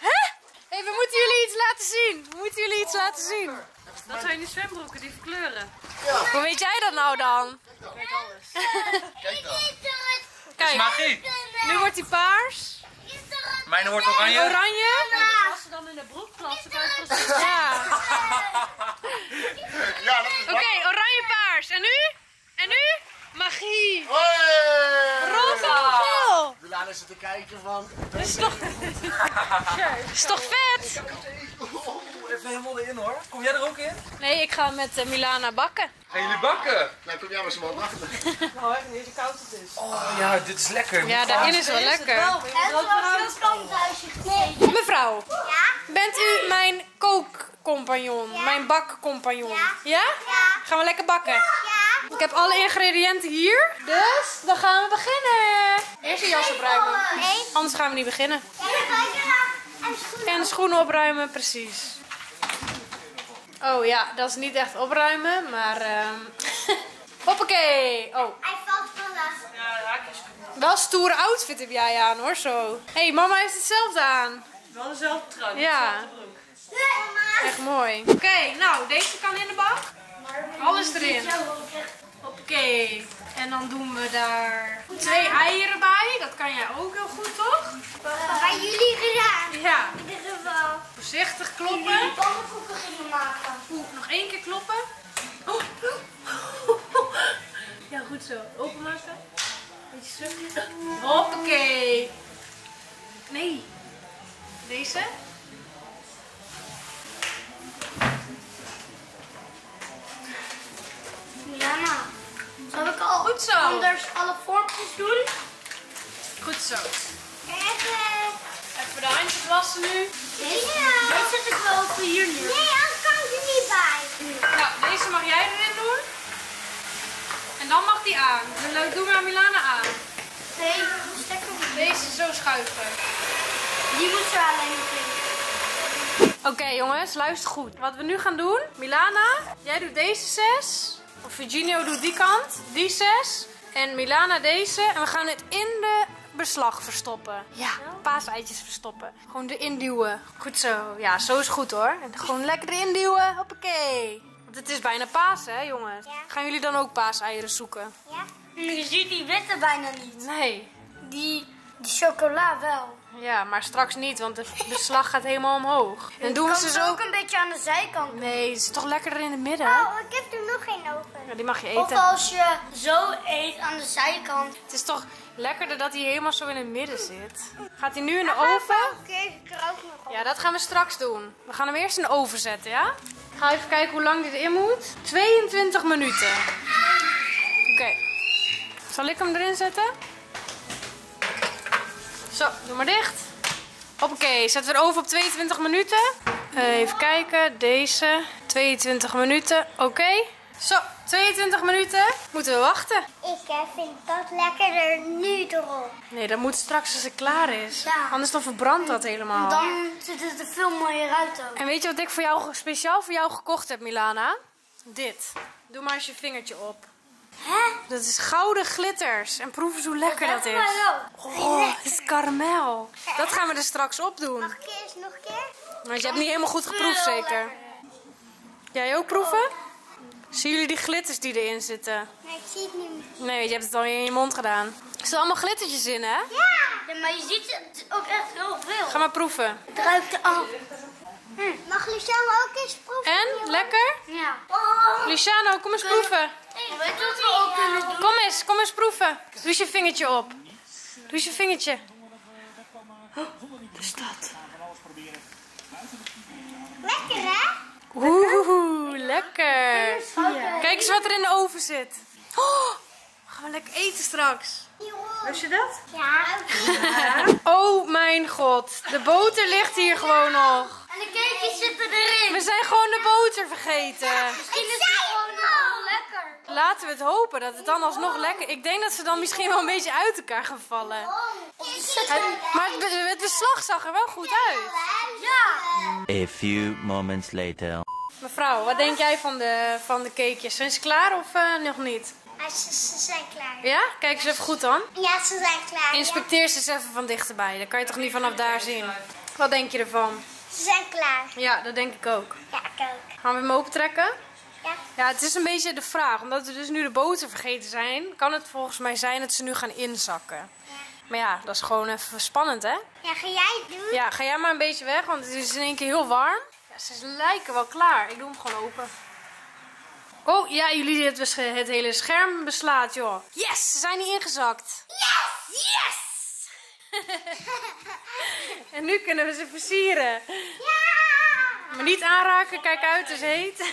Huh? Hey, we moeten jullie iets laten zien. We moeten jullie iets laten zien. Dat zijn die zwembroeken, die verkleuren. Hoe weet jij dat nou dan? Kijk dan. Kijk, Magie. nu wordt die paars. Mijne wordt oranje. Oranje. Als ze dan in de broek plassen, kan je precies Ja. Ja, dat is Oké, oranje paars. En nu? En nu? Magie. Hoi! Roze Milana zit te kijken van... Dat is toch, is toch vet? Even helemaal erin hoor. Kom jij er ook in? Nee, ik ga met eh, Milana bakken. Gaan jullie bakken? Nou, kom jij maar zo wat achter. Oh ja, dit is lekker. Ja, daarin is wel lekker. En zoals gezeten. Mevrouw, Ja? bent u mijn kookcompagnon, mijn bakcompagnon? Ja? Ja. Gaan we lekker bakken? Ja. Ik heb alle ingrediënten hier, dus dan gaan we beginnen. Eerst je jas opruimen, Nee. anders gaan we niet beginnen. En schoenen. En de schoenen opruimen, precies. Oh ja, dat is niet echt opruimen, maar... ehm Hoppakee! Oh, Hij valt vanaf. wel stoere outfit heb jij aan hoor, zo. Hé, hey, mama heeft hetzelfde aan. Wel dezelfde trui. Ja, echt mooi. Oké, nou, deze kan in de bak. Alles erin. Oké, en dan doen we daar twee eieren bij. Dat kan jij ook heel goed, toch? Wat hebben jullie gedaan? Ja, In ieder geval. voorzichtig Jullie kloppen. pannenkoeken gingen maken. Oeh, nog één keer kloppen. Oh. Ja, goed zo. Openmaken. Beetje zuchten. Hoppakee. Nee. Deze. Zal ik al Goed zo. anders alle vormpjes doen? Goed zo. Even. Even de handjes wassen nu. Deze, deze zet ik wel voor hier nu. Nee, anders kan ik er niet bij. Nou, deze mag jij erin doen. En dan mag die aan. Doe- Doe maar Milana aan. Nee, de stekker niet. Deze zo schuiven. Die moet ze alleen nog in. Oké jongens, luister goed. Wat we nu gaan doen, Milana, jij doet deze zes. Virginio doet die kant, die zes. En Milana deze. En we gaan het in de beslag verstoppen. Ja, paaseitjes verstoppen. Gewoon erin duwen. Goed zo. Ja, zo is goed hoor. En gewoon lekker erin duwen. Hoppakee. Want het is bijna paas hè jongens. Ja. Gaan jullie dan ook paaseieren zoeken? Ja? Je ziet die witte bijna niet. Nee. Die, die chocola wel. Ja, maar straks niet, want de beslag gaat helemaal omhoog. En doen ze zo... ook een beetje aan de zijkant. Nee, het is toch lekkerder in het midden? Oh, ik heb er nog geen oven. Ja, die mag je Of eten. als je zo eet aan de zijkant. Het is toch lekkerder dat hij helemaal zo in het midden zit. Gaat hij nu in de oven? Oké, ik er ook nog op. Ja, dat gaan we straks doen. We gaan hem eerst in de oven zetten, ja? Ik ga even kijken hoe lang dit erin moet. 22 minuten. Oké. Zal ik hem erin zetten? Zo, doe maar dicht. Hoppakee, zetten we de oven op 22 minuten. Even kijken, deze. 22 minuten, oké. Zo, 22 minuten. Moeten we wachten. Ik eh, vind dat lekkerder nu erop. Nee, dat moet straks als het klaar is. Ja. Anders dan verbrandt dat helemaal. Dan ziet het er veel mooier uit ook. En weet je wat ik voor jou, speciaal voor jou gekocht heb, Milana? Dit. Doe maar eens je vingertje op. Hè? Dat is gouden glitters. En proef eens hoe lekker dat is. Oh, het is karamel. Dat gaan we er straks op doen. Nog een keer, nog een keer. Want je hebt niet helemaal goed geproefd, zeker. Jij ook proeven? Zien jullie die glitters die erin zitten? Nee, ik zie het niet. Nee, je hebt het al in je mond gedaan. Er zitten allemaal glittertjes in, hè? Ja! maar je ziet het ook echt heel veel. Ga maar proeven. Het ruikt af. Hm. Mag Luciano ook eens proeven? En? Lekker? Ja. Oh. Luciano, kom eens proeven. Weet je wat we ook kunnen doen? Kom eens, kom eens proeven. Doe eens je vingertje op. Doe eens je vingertje. Oh, de stad. Lekker hè? Oeh, lekker. Kijk eens wat er in de oven zit. Oh, gaan we lekker eten straks. Wist je dat? Ja. Oh mijn god, de boter ligt hier gewoon nog. En de cakejes zitten erin. We zijn gewoon de boter vergeten. Misschien is het gewoon lekker. Laten we het hopen dat het dan alsnog lekker... Ik denk dat ze dan misschien wel een beetje uit elkaar gaan vallen. Het- maar het beslag zag er wel goed uit. Ja. A few moments later. Mevrouw, wat denk jij van de, van de cakejes? Zijn ze klaar of eh, nog niet? Ze, ze zijn klaar. Ja? Kijk eens even goed dan. Ja, ze zijn klaar. Inspecteer ze eens even van dichterbij. Dan kan je toch niet vanaf daar zien. Wat denk je ervan? Ze zijn klaar. Ja, dat denk ik ook. Ja, ik ook. Gaan we hem opentrekken? Ja. Ja, het is een beetje de vraag. Omdat we dus nu de boter vergeten zijn, kan het volgens mij zijn dat ze nu gaan inzakken. Maar ja, dat is gewoon even spannend, hè? Ja, ga jij het doen? Ja, ga jij maar een beetje weg, want het is in één keer heel warm. Ja, ze lijken wel klaar. Ik doe hem gewoon open. Oh, ja, jullie hebben het hele scherm beslaat, joh. Yes, ze zijn niet ingezakt. Yes! Yes! En nu kunnen we ze versieren. Ja! Maar niet aanraken, kijk uit, het is heet.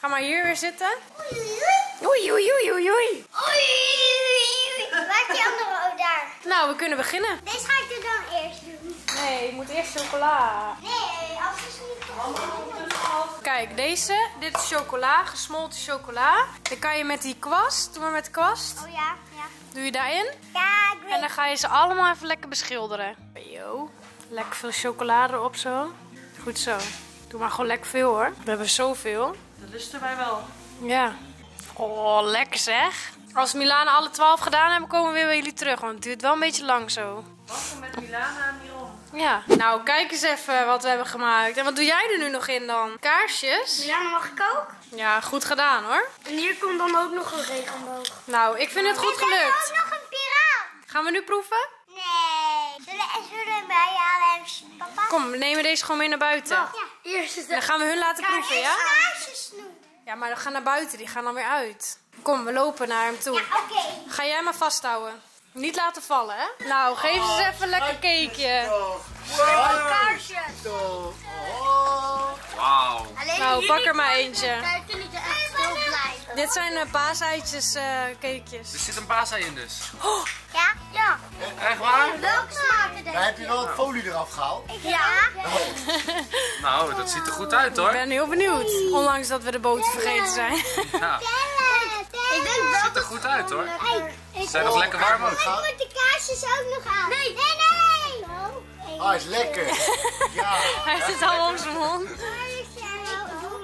Ga maar hier weer zitten. Oei, Oei, oei, oei, oei, oei. oei. Waar is die andere? Oh, daar. Nou, we kunnen beginnen. Deze ga ik er dan eerst doen. Nee, je moet eerst chocola. Nee, als is niet Kijk, deze, dit is chocola, gesmolten chocola. Dan kan je met die kwast, doe maar met de kwast, Oh ja, ja. Doe je daarin. Ja, ik En dan ga je ze allemaal even lekker beschilderen. Yo, lekker veel chocolade erop zo. Goed zo. Doe maar gewoon lekker veel hoor. We hebben zoveel. Dat lusten wij wel. Ja. Oh, lekker zeg. Als Milana alle twaalf gedaan hebben, komen we weer bij jullie terug. Want het duurt wel een beetje lang zo. Wachten met Milana en. Ja. Nou, kijk eens even wat we hebben gemaakt. En wat doe jij er nu nog in dan? Kaarsjes? Milana, mag ik ook? Ja, goed gedaan hoor. En hier komt dan ook nog een regenboog. Nou, ik vind het goed Ik heb gelukt. ook nog een piraat. Gaan we nu proeven? Nee. Zullen we hem bij halen, papa? Kom, we nemen deze gewoon mee naar buiten. Ja, eerst is Dan gaan we hun laten proeven, ja? Kaarsjes doen. Ja, maar dan gaan naar buiten. Die gaan dan weer uit. Kom, we lopen naar hem toe. Ja, oké. Ga jij maar vasthouden. Niet laten vallen, hè? Nou, geef eens even een lekker cakeje. Kaarsjes. Wauw. Alleen Nou, pak er maar eentje. Dit zijn uh, paaseitjes eh cakejes. Er zit een paasei in dus. Ja? Ja. Echt waar? Welke smaken denk Maar heb je wel het folie eraf gehaald? Ja. Nou, dat ziet er goed uit Ik hoor. ben heel benieuwd. Ondanks dat we de boter vergeten zijn. Ja, Ik ziet er goed uit hoor. Ze Zijn nog lekker warm ook. Ik moet de kaarsjes ook nog aan. Nee, nee, nee. Ah, is lekker. Ja. Hij zit al om zijn mond.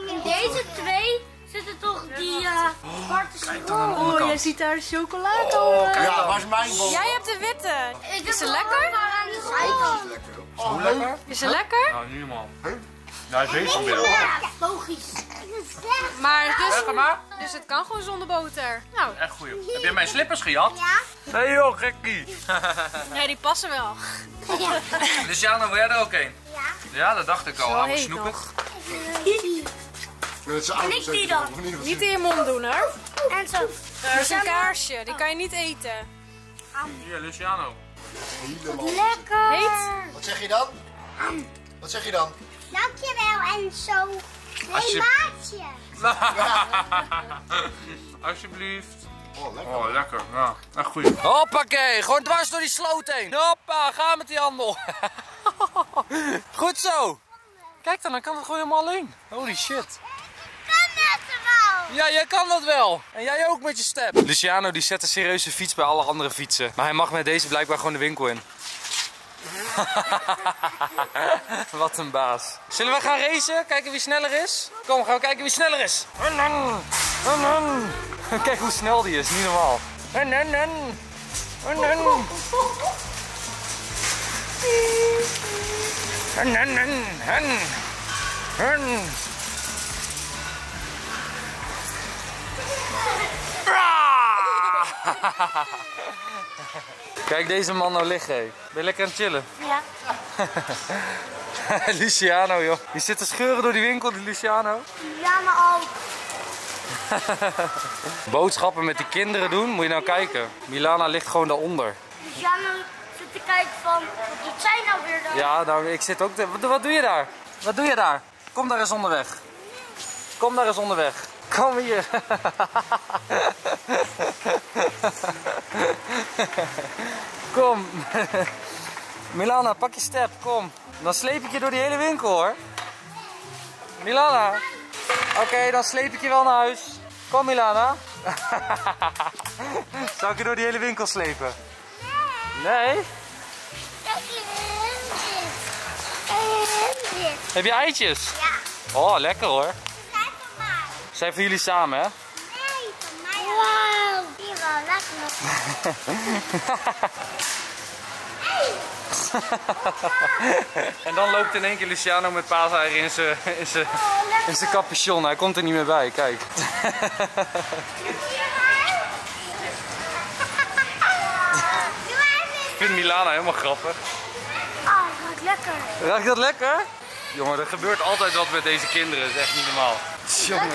In deze twee zitten toch die eh zwarte aan de Oh, jij ziet daar de chocola komen. Ja, waar is mijn boom? Jij hebt de witte. Is ze lekker? zijkant. Oh, lekker. Is ze lekker? Nou, nu man. Ja, hij is van binnen. Ja, logisch. Maar dus, dus het kan gewoon zonder boter. Nou, Echt goed. Heb je mijn slippers gejat? Ja? Nee joh, gekkie. nee, die passen wel. Ja. Luciano, wil jij er ook een? Ja. Ja, dat dacht ik al. Met zijn auto ik die dan? niet Niet in je mond doen hoor. En zo. Dat is een kaarsje, die kan je niet eten. Hier, Luciano. Helemaal. Lekker. Heet? Wat zeg je dan? Wat zeg je dan? Dankjewel en zo. Als je- maatje. Alsjeblieft. Oh, lekker. Oh, lekker. Ja, echt goed. Hoppakee, gewoon dwars door die sloot heen. Hoppa, ga met die handel. Goed zo. Kijk dan, dan kan het gewoon helemaal alleen. Holy shit. Kan net wel. Ja, jij kan dat wel. En jij ook met je step. Luciano die zet een serieuze fiets bij alle andere fietsen. Maar hij mag met deze blijkbaar gewoon de winkel in. Wat een baas. Zullen we gaan racen? Kijken wie sneller is? Kom, gaan we kijken wie sneller is. Kijk hoe snel die is, niet normaal. Kijk deze man nou liggen. hé. Ben je lekker aan het chillen? Ja. Luciano joh. Die zit te scheuren door die winkel, die Luciano. Ja, maar ook. Boodschappen met die kinderen doen, moet je nou kijken. Milana ligt gewoon daaronder. Janne zit te kijken van, wat doet zij nou weer dan? Ja, nou ik zit ook te... Wat, wat doe je daar? Wat doe je daar? Kom daar eens onderweg. Kom daar eens onderweg. Kom hier. Kom. Milana, pak je step, kom. Dan sleep ik je door die hele winkel hoor. Milana. Oké, dan sleep ik je wel naar huis. Kom Milana. Zou ik je door die hele winkel slepen? Nee? Dit. Heb je eitjes? Ja, Oh, lekker hoor. Zijn voor jullie samen, hè? Nee, van mij. Wauw. Hier wel, lekker. En dan loopt in één keer Luciano met paaseieren in zijn in zijn in zijn capuchon. Hij komt er niet meer bij, kijk. Ik vind Milana helemaal grappig. Oh, wat lekker. Ruik je dat lekker? Jongen, er gebeurt altijd wat met deze kinderen. Dat is echt niet normaal. Jongen.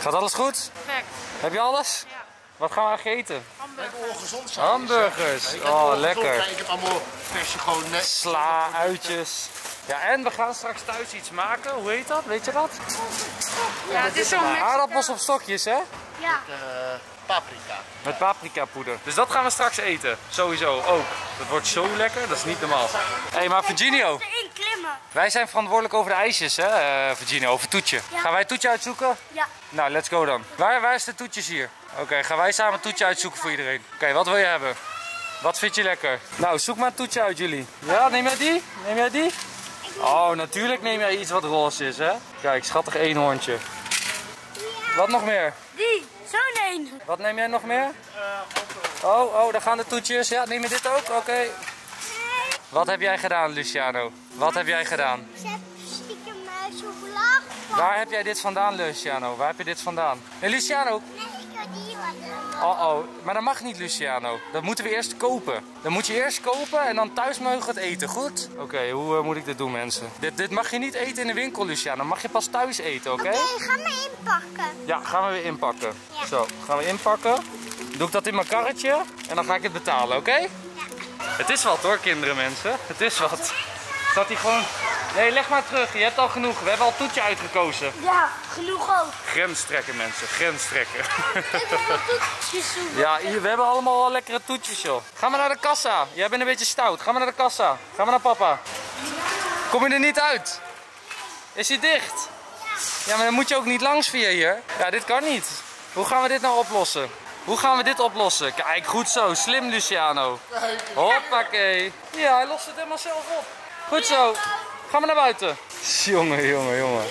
Gaat alles goed? Perfect. Heb je alles? Ja. Wat gaan we eigenlijk eten? Hamburgers. Heb Oh, lekker. Ik heb allemaal versie gewoon net. Sla, uitjes. Ja, en we gaan straks thuis iets maken. Hoe heet dat? Weet je dat? Ja, het is zo'n. Aardappels op stokjes, hè? Ja. eh, paprika. Met paprika poeder. Dus dat gaan we straks eten. Sowieso ook. Dat wordt zo lekker, dat is niet normaal. Hé, hey, maar Virginio. Wij zijn verantwoordelijk over de ijsjes, hè, eh, Virginio, over Toetje. Ja. Gaan wij Toetje uitzoeken? Ja. Nou, let's go dan. Waar, waar is de Toetjes hier? Oké, gaan wij samen een Toetje uitzoeken voor iedereen. Oké, wat wil je hebben? Wat vind je lekker? Nou, zoek maar een Toetje uit, jullie. Ja, neem jij die? Neem jij die? Oh, natuurlijk neem jij iets wat roze is, hè? Kijk, schattig eenhoorntje. Wat nog meer? Die. Zo'n een. Wat neem jij nog meer? Oh, oh, daar gaan de toetjes. Ja, neem je dit ook? Oké. Wat heb jij gedaan, Luciano? Wat heb jij gedaan? Ze hebben stiekem uh, chocola. Waar heb jij dit vandaan, Luciano? Waar heb je dit vandaan? Hey, Luciano. Nee, ik had die wat. Oh, oh. Maar dat mag niet, Luciano. Dat moeten we eerst kopen. Dan moet je eerst kopen en dan thuis mogen we het eten, goed? Oké, hoe eh, moet ik dit doen, mensen? Dit, dit mag je niet eten in de winkel, Luciano. mag je pas thuis eten, oké? Oké, ga maar inpakken. Ja, gaan we weer inpakken. Ja. Zo, gaan we inpakken. Doe ik dat in mijn karretje en dan ga ik het betalen, oké? Het is wat hoor, kinderen, mensen. Het is wat. Staat hij gewoon... Nee, leg maar terug. Je hebt al genoeg. We hebben al toetje uitgekozen. Ja, genoeg ook. Grens trekken, mensen. Grens trekken. Toetjes doen. ja, hier, we hebben allemaal al lekkere toetjes, joh. Ga maar naar de kassa. Jij bent een beetje stout. Ga maar naar de kassa. Ga maar naar papa. Kom je er niet uit? Is hij dicht? Ja, maar dan moet je ook niet langs via hier. Ja, dit kan niet. Hoe gaan we dit nou oplossen? Hoe gaan we dit oplossen? Kijk, goed zo. Slim, Luciano. Hoppakee. Ja, hij lost het helemaal zelf op. Goed zo. Ga maar naar buiten. Jongen, jongen, jongen.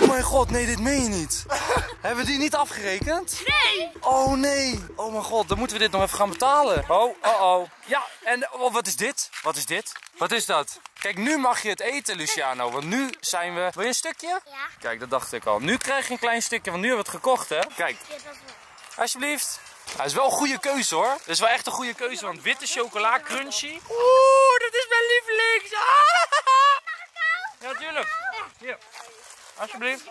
Oh mijn god, nee, dit meen je niet. Hebben we die niet afgerekend? Nee! Oh nee. Oh mijn god, dan moeten we dit nog even gaan betalen. Oh, oh, oh. Ja, en oh, wat is dit? Wat is dit? Wat is dat? Kijk, nu mag je het eten, Luciano. Want nu zijn we... Wil je een stukje? Ja. Kijk, dat dacht ik al. Nu krijg je een klein stukje, want nu hebben we het gekocht, hè? Kijk, dat alsjeblieft. Hij is wel een goede keuze, hoor. Dat is wel echt een goede keuze, want witte chocola crunchy. Oeh, dat is mijn lievelings. Ah! Ja, tuurlijk. Hier. Alsjeblieft.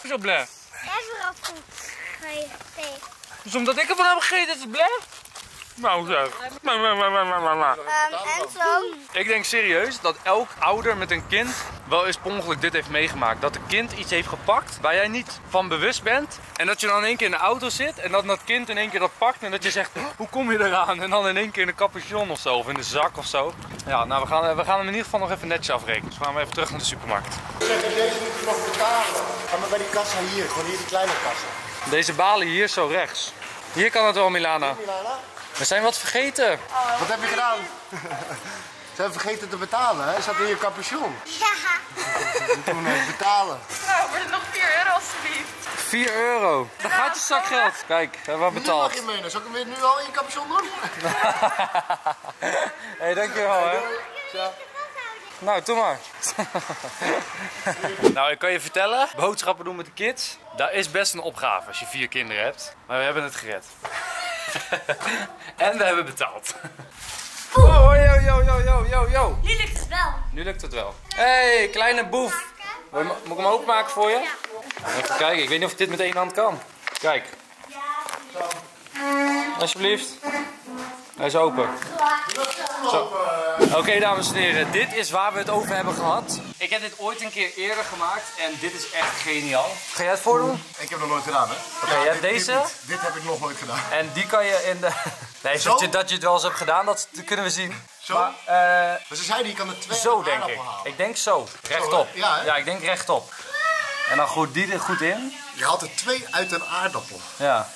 Hoezo bleh? Even je tegen. Dus omdat ik ervan heb gegeten, is het bleh? Nou zeg. Maar, maar, maar. Ehm, en zo. Ik denk serieus dat elk ouder met een kind wel eens per ongeluk dit heeft meegemaakt. Dat een kind iets heeft gepakt waar jij niet van bewust bent. En dat je dan in één keer in de auto zit en dat dat kind in één keer dat pakt. En dat je zegt, hoe kom je eraan? En dan in één keer in de capuchon of zo, of in de zak of zo. Ja, nou we gaan, we gaan hem in ieder geval nog even netjes afrekenen. Dus we gaan we even terug naar de supermarkt. Zeg, deze moet je nog betalen. Ga maar bij die kassa hier, gewoon hier die kleine kassa. Deze balen hier zo rechts. Hier kan het wel, Milana. Milana, We zijn wat vergeten. wat heb je gedaan? Ze hebben vergeten te betalen, hè? Zat in je capuchon. Ja. Toen moet je betalen. Nou, wordt het nog 4 euro alsjeblieft. 4 euro. Dan gaat je zakgeld. Kijk, we hebben wat Nu betaald. mag je meenemen. Zal ik hem weer nu al in je capuchon doen? Hé, hey, dankjewel hè. Nou, doe maar. nou, ik kan je vertellen, boodschappen doen met de kids, dat is best een opgave als je vier kinderen hebt. Maar we hebben het gered. en we hebben betaald. Oh, yo, yo, yo, yo, yo, yo. Nu lukt het wel. Nu lukt het wel. Hé, hey, kleine boef. Je- Moet ik hem openmaken voor je? Even kijken, ik weet niet of ik dit met één hand kan. Kijk. Alsjeblieft. Hij is open. Zo. Oké, dames en heren, dit is waar we het over hebben gehad. Ik heb dit ooit een keer eerder gemaakt en dit is echt geniaal. Ga jij het voordoen? Ik heb nog nooit gedaan, hè? Oké, jij hebt deze Dit, dit heb ik nog nooit gedaan. en die kan je in de... Nee, Zo? dat je, dat je het wel eens hebt gedaan, dat kunnen we zien. Zo? Maar, eh, Maar ze zeiden, je kan er twee Zo denk ik. halen. Ik denk zo. Rechtop. hè? Ja, hè? ik denk rechtop. En dan goed die er goed in. Je haalt er twee uit een aardappel. Ja.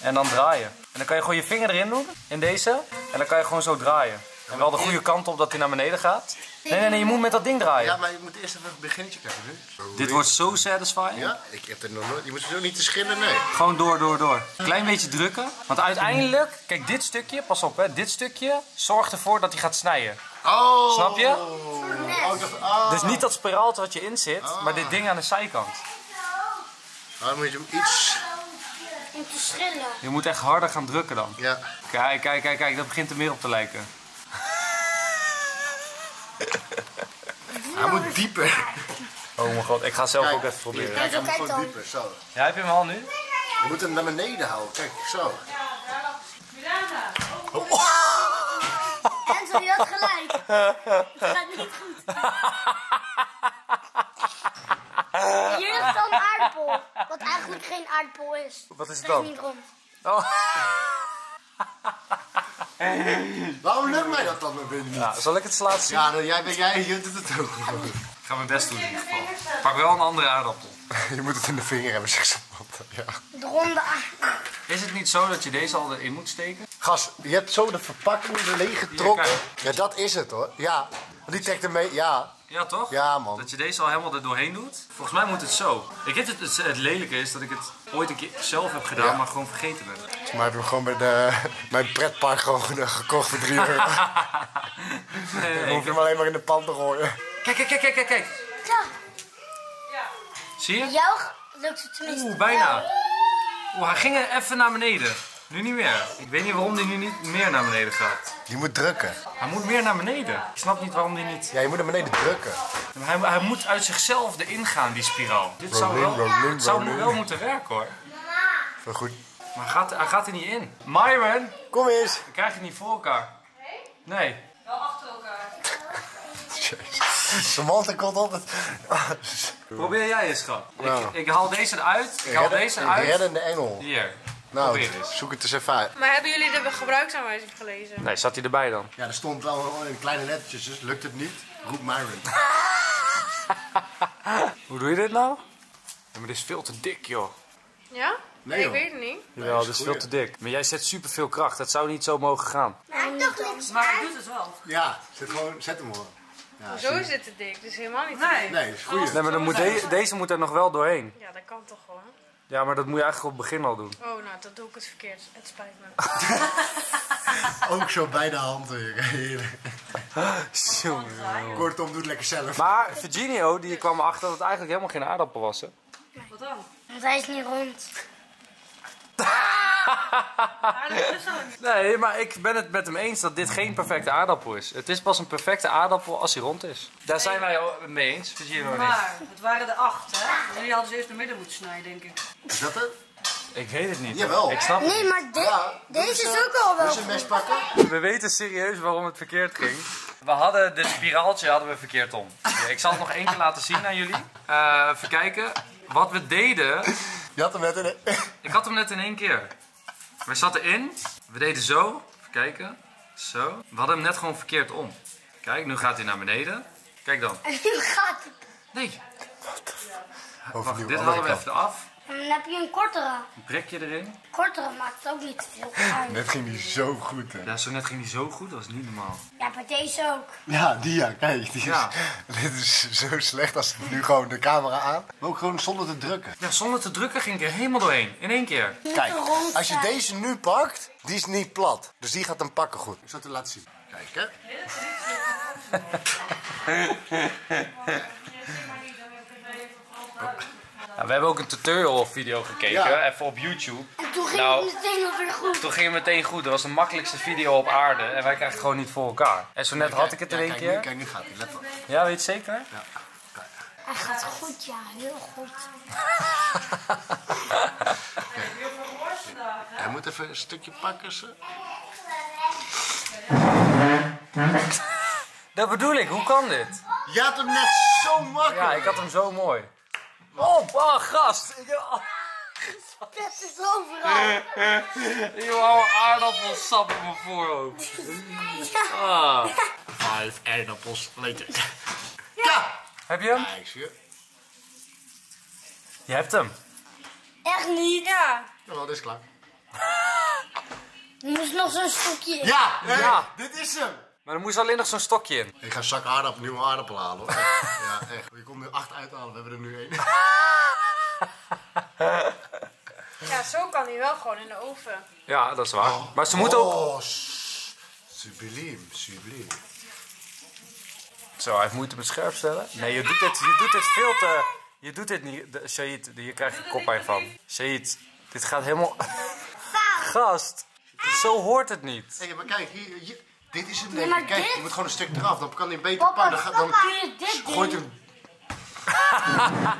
En dan draaien. En dan kan je gewoon je vinger erin doen, in deze. En dan kan je gewoon zo draaien. En wel de goede kant op dat hij naar beneden gaat. Nee, nee, nee, je moet met dat ding draaien. Ja, maar je moet eerst even een beginnetje krijgen nu. Dit wordt zo satisfying. Ja, ik heb het nog nooit. Je moet zo niet te schillen, nee. Gewoon door, door, door. Klein beetje drukken. Want uiteindelijk, kijk dit stukje, pas op hè. Dit stukje zorgt ervoor dat hij gaat snijden. Oh! Snap je? Oh, ah. Dus niet dat spiraaltje wat je in zit, maar dit ding aan de zijkant. Nou, dan moet je hem iets... Om te schillen. Je moet echt harder gaan drukken dan. Ja. Kijk, kijk, kijk, kijk, dat begint er meer op te lijken. Hij moet dieper. Oh mijn god, ik ga zelf Kijk. ook even proberen. Kijk, hij moet kijk gewoon dan. dieper, zo. Ja, heb je hem al nu? Je moet hem naar beneden houden, kijk, zo. Enzo, je had gelijk. Het gaat niet goed. Hier ligt dan een aardappel. Wat eigenlijk geen aardappel is. Wat is het dan? niet rond. Oh. Waarom lukt mij dat dan weer niet? Ja, zal ik het laten zien? Ja, dan, jij, ben jij, je doet het ook. Ik ga mijn best doen in ieder geval. Pak wel een andere aardappel. Je moet het in de vinger hebben, zegt ze. Ja. De ronde aardappel. Is het niet zo dat je deze al erin moet steken? Gas, je hebt zo de verpakking er leeg getrokken. Ja, dat is het hoor. Ja, die trekt ermee. Ja, Ja, toch? ja man. Dat je deze al helemaal er doorheen doet. Volgens mij moet het zo. Ik weet het, het, het lelijke is dat ik het ooit een keer zelf heb gedaan, Ja. maar gewoon vergeten ben. Maar heb je hem gewoon bij de, mijn pretpark gewoon eh, gekocht voor 3 euro. Nee, nee, hoef je hem alleen maar in de pan te gooien. Kijk, kijk, kijk, kijk, kijk, kijk. Zo, Zie je? jou lukt het tenminste Oeh, bijna. Oeh, hij ging er even naar beneden. Nu niet meer. Ik weet niet waarom hij nu niet meer naar beneden gaat. Je moet drukken. Hij moet meer naar beneden. Ik snap niet waarom hij niet... Ja, je moet naar beneden drukken. Hij, hij moet uit zichzelf erin gaan, die spiraal. Dit zou wel, Rolling, zou rolling. wel moeten werken hoor. Veel goed. Maar hij gaat, hij gaat er niet in. Myron, Kom eens. we krijgen het niet voor elkaar. Nee. Wel achter elkaar. Samantha komt altijd. Probeer jij eens, schat. Nou. Ik, ik haal deze eruit. Ik haal Redden- deze een uit. reddende engel. Hier. Nou, zoek het eens even uit. Maar hebben jullie de gebruiksaanwijzing gelezen? Nee, zat hij erbij dan? Ja, er stond wel in kleine lettertjes, dus lukt het niet. Roep Myron. Hoe doe je dit nou? Ja, maar dit is veel te dik, joh. Ja? Nee, ik weet het niet. Jawel, is dit is goeie. veel te dik. Maar jij zet superveel kracht. Dat zou niet zo mogen gaan. Maar ik doet het wel. Ja, zet, gewoon, zet hem hoor. Zo is dit te dik, dus helemaal niet te Nee. dik. Nee, dat is goed. Nee, maar dan moet de- deze moet er nog wel doorheen. Ja, dat kan toch gewoon. Ja, maar dat moet je eigenlijk op het begin al doen. Oh, nou, dat doe ik het verkeerd. Het spijt me. Ook zo bij de hand weer. Heerlijk. Kortom, doe het lekker zelf. Maar Virginio, die kwam erachter dat het eigenlijk helemaal geen aardappel was. Hè? Wat dan? Want hij is niet rond. Nee, maar ik ben het met hem eens dat dit geen perfecte aardappel is. Het is pas een perfecte aardappel als hij rond is. Daar zijn wij het mee eens. Maar, het waren er acht, hè? Jullie hadden ze eerst naar midden moeten snijden, denk ik. Is dat het? Ik weet het niet. Jawel. Ik snap het Nee, maar dit, Ja, deze is ook al wel Dus een mes pakken. We weten serieus waarom het verkeerd ging. We hadden de spiraaltje hadden we verkeerd om. Ik zal het nog één keer laten zien aan jullie. Eh even kijken. Wat we deden... Je had hem net in Ik had hem net in één keer. We zaten in. We deden zo. Even kijken. Zo. We hadden hem net gewoon verkeerd om. Kijk, nu gaat hij naar beneden. Kijk dan. En nu gaat het. Nee. Wacht, dit hadden we even af. En dan heb je een kortere. Een prikje erin. Kortere maakt ook niet veel uit. Net ging die zo goed, hè. Ja, zo net ging die zo goed. Dat was niet normaal. Ja, bij deze ook. Ja, die ja, kijk. Die is. Dit is zo slecht als nu gewoon de camera aan. Maar ook gewoon zonder te drukken. Ja, zonder te drukken ging ik er helemaal doorheen. In één keer. Kijk, als je deze nu pakt, die is niet plat. Dus die gaat hem pakken goed. Ik zal het je laten zien. Kijk, hè. Ja, we hebben ook een tutorial video gekeken. Ja. Even op YouTube. En toen ging Nou. het meteen weer goed. Toen ging het meteen goed. Dat was de makkelijkste video op aarde. En wij krijgen het gewoon niet voor elkaar. En zo net had ik het in Ja, één kijk, keer. Nu, kijk, nu gaat hij. Let op. Ja, weet je zeker? Hij gaat goed, ja, heel goed. Hij moet even een stukje pakken. Ze. Dat bedoel ik. Hoe kan dit? Je had hem net zo makkelijk. Ja, ik had hem zo mooi. Oh, ah, gast. Ik heb is overal. ik heb allemaal aardappelsap in mijn voorhoofd. Ah. Vijf aardappels later. Ja! Heb je hem? Zie je. Je hebt hem. Echt niet. Ja, Jawel, dit is klaar. Er moest nog zo'n stokje in. Ja! Ja. Dit is hem! Maar er moest alleen nog zo'n stokje in. Ik ga een zak aardappel, nieuwe aardappel halen hoor. Ja, echt. Je komt er acht uithalen, we hebben er nu één. ja, zo kan hij wel gewoon in de oven. Ja, dat is waar. Maar ze moeten ook... Oh, subliem, subliem. Zo, hij heeft moeite met scherp stellen. Nee, je doet dit, je doet dit veel te... Je doet dit niet... Shahid, hier krijg je koppijn van. Shahid, dit gaat helemaal... Gast, zo hoort het niet. Hé, maar kijk, hier, hier- dit is hem Nee, maar. Kijk, dit- je moet gewoon een stuk eraf, dan kan hij beter Papa, pakken. Dan, dan papa, kun je dit gooit doen? hem...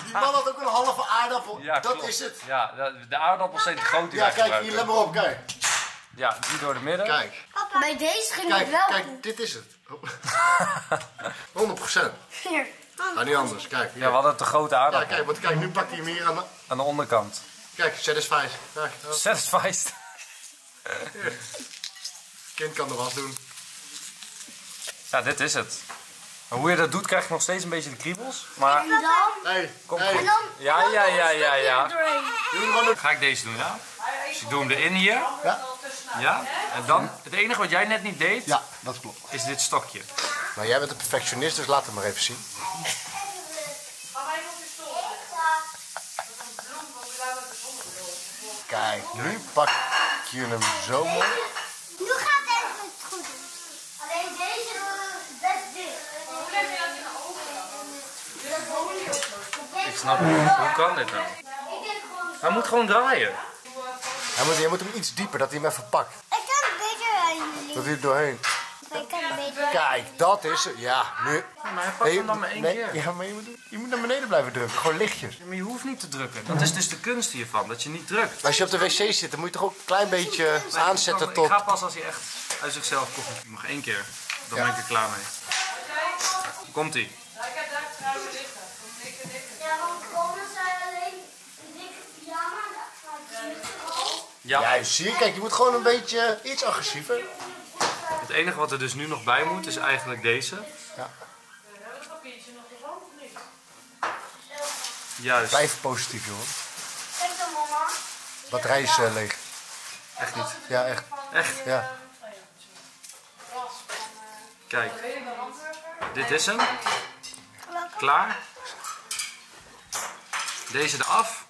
Die man had ook een halve aardappel. Ja, dat klopt. is het. Ja, de, de aardappels zijn te groot die Ja, kijk, gebruiken. hier, let maar op, kijk. Ja, die door de midden. Kijk, Bij deze ging het kijk, wel goed. kijk, dit is het. 100 procent. Hier. Nou, niet anders. Kijk, hier. Ja, we hadden te grote Ja, aardappel kijk, want kijk, nu pakt hij hem hier aan de... aan de onderkant. Kijk, satisfied. Kijk, oh, Satisfied. kind kan de was doen. Ja, dit is het. Maar hoe je dat doet, krijg je nog steeds een beetje de kriebels. Maar En dan... Hey, kom hey. goed. Ja, ja, ja, ja, ja. Ga ik deze doen, ja? Dus ik doe hem erin hier. Ja. Ja. En dan, het enige wat jij net niet deed, Ja, dat klopt. is dit stokje. Nou, jij bent een perfectionist, dus laat het maar even zien. Kijk, nu pak je hem zo mooi. Nu gaat het even goed. Alleen deze is best dicht. Ik snap het niet. Hoe kan dit nou? Ik. Hij moet gewoon draaien. Hij moet, je moet hem iets dieper, dat hij hem even pakt. Ik kan het beter aan jullie. Dat hij er doorheen. Ik kan het beter. Kijk, dat is het. Ja, nu. Maar hij pakt hem dan maar één nee, keer. Ja, maar je moet, je moet naar beneden blijven drukken. Gewoon lichtjes. Ja, Maar je hoeft niet te drukken. Dat is dus de kunst hiervan, dat je niet drukt. Als je op de wc zit, dan moet je toch ook een klein beetje aanzetten Ik tot... ga pas als hij echt uit zichzelf komt. Nog één keer. Dan ben ik er klaar mee. Komt ie. Ja, want gewoon zijn alleen een dikke pyjama. Dat gaat niet al. Ja. Ja, zie je, kijk, je moet gewoon een beetje iets agressiever. Het enige wat er dus nu nog bij moet, is eigenlijk deze. Ja. Juist. Blijf positief, jongen. Kijk dan, mama. Batterij is eh, leeg. Echt niet. Ja, echt. Echt. Ja. Kijk. Dit is hem. Klaar. Deze eraf.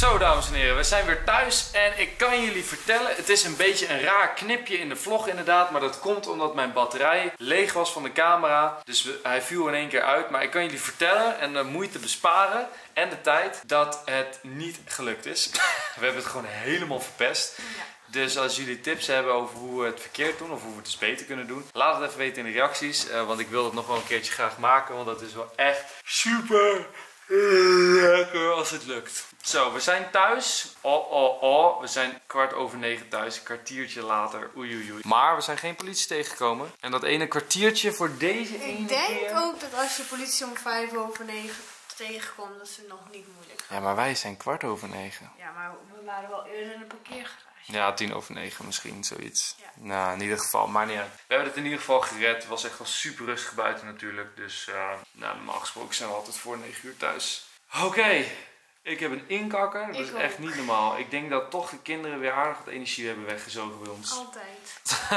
Zo dames en heren, we zijn weer thuis en ik kan jullie vertellen, het is een beetje een raar knipje in de vlog inderdaad, maar dat komt omdat mijn batterij leeg was van de camera, dus we- hij viel in één keer uit. Maar ik kan jullie vertellen en de moeite besparen en de tijd dat het niet gelukt is. we hebben het gewoon helemaal verpest. Dus als jullie tips hebben over hoe we het verkeerd doen of hoe we het dus beter kunnen doen, laat het even weten in de reacties. eh, want ik wil het nog wel een keertje graag maken, want dat is wel echt super lekker als het lukt. Zo, we zijn thuis. Oh, oh, oh. We zijn kwart over negen thuis. Een kwartiertje later. Oei, oei, oei. Maar we zijn geen politie tegengekomen. En dat ene kwartiertje voor deze ene Ik denk keer... ook dat als je politie om vijf over negen tegenkomt, dat ze nog niet moeilijk gaan. Ja, maar wij zijn kwart over negen. Ja, maar we waren wel eerder in een parkeergarage. Ja, tien over negen misschien, zoiets. Ja. Nou, in ieder geval, maar niet uit. We hebben het in ieder geval gered. Het was echt wel super rustig buiten natuurlijk. Dus, eh, nou, normaal gesproken zijn we altijd voor 9 uur thuis. Oké, ik heb een inkakker. Dat Ik is ook. echt niet normaal. Ik denk dat toch de kinderen weer aardig wat energie hebben weggezogen bij ons. Altijd.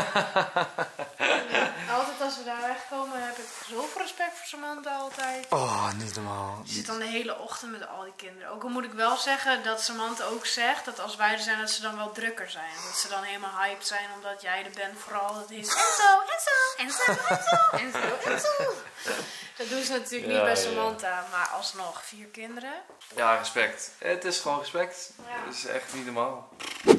altijd als we daar wegkomen heb ik zoveel respect voor Samantha altijd. Oh, niet normaal. Je zit dan de hele ochtend met al die kinderen. Ook al moet ik wel zeggen dat Samantha ook zegt dat als wij er zijn, dat ze dan wel drukker zijn. Dat ze dan helemaal hyped zijn omdat jij er bent. Vooral dat is en zo, en zo, en zo, en zo, en zo, en zo. Dat doen ze natuurlijk Ja, niet bij ja. Samantha, maar alsnog vier kinderen. Ja, respect. Het is gewoon respect. Ja. Het is echt niet normaal.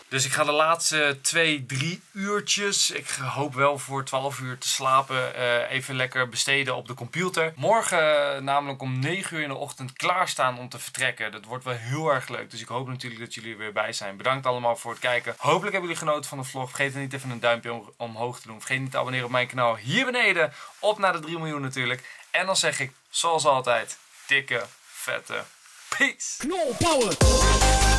Dus ik ga de laatste twee, drie uurtjes, ik hoop wel voor 12 uur te slapen, eh, even lekker besteden op de computer. Morgen eh, namelijk om 9 uur in de ochtend klaarstaan om te vertrekken. Dat wordt wel heel erg leuk. Dus ik hoop natuurlijk dat jullie er weer bij zijn. Bedankt allemaal voor het kijken. Hopelijk hebben jullie genoten van de vlog. Vergeet dan niet even een duimpje om- omhoog te doen. Vergeet niet te abonneren op mijn kanaal hier beneden. Op naar de 3 miljoen natuurlijk. En dan zeg ik, zoals altijd, dikke, vette peace. Knol power.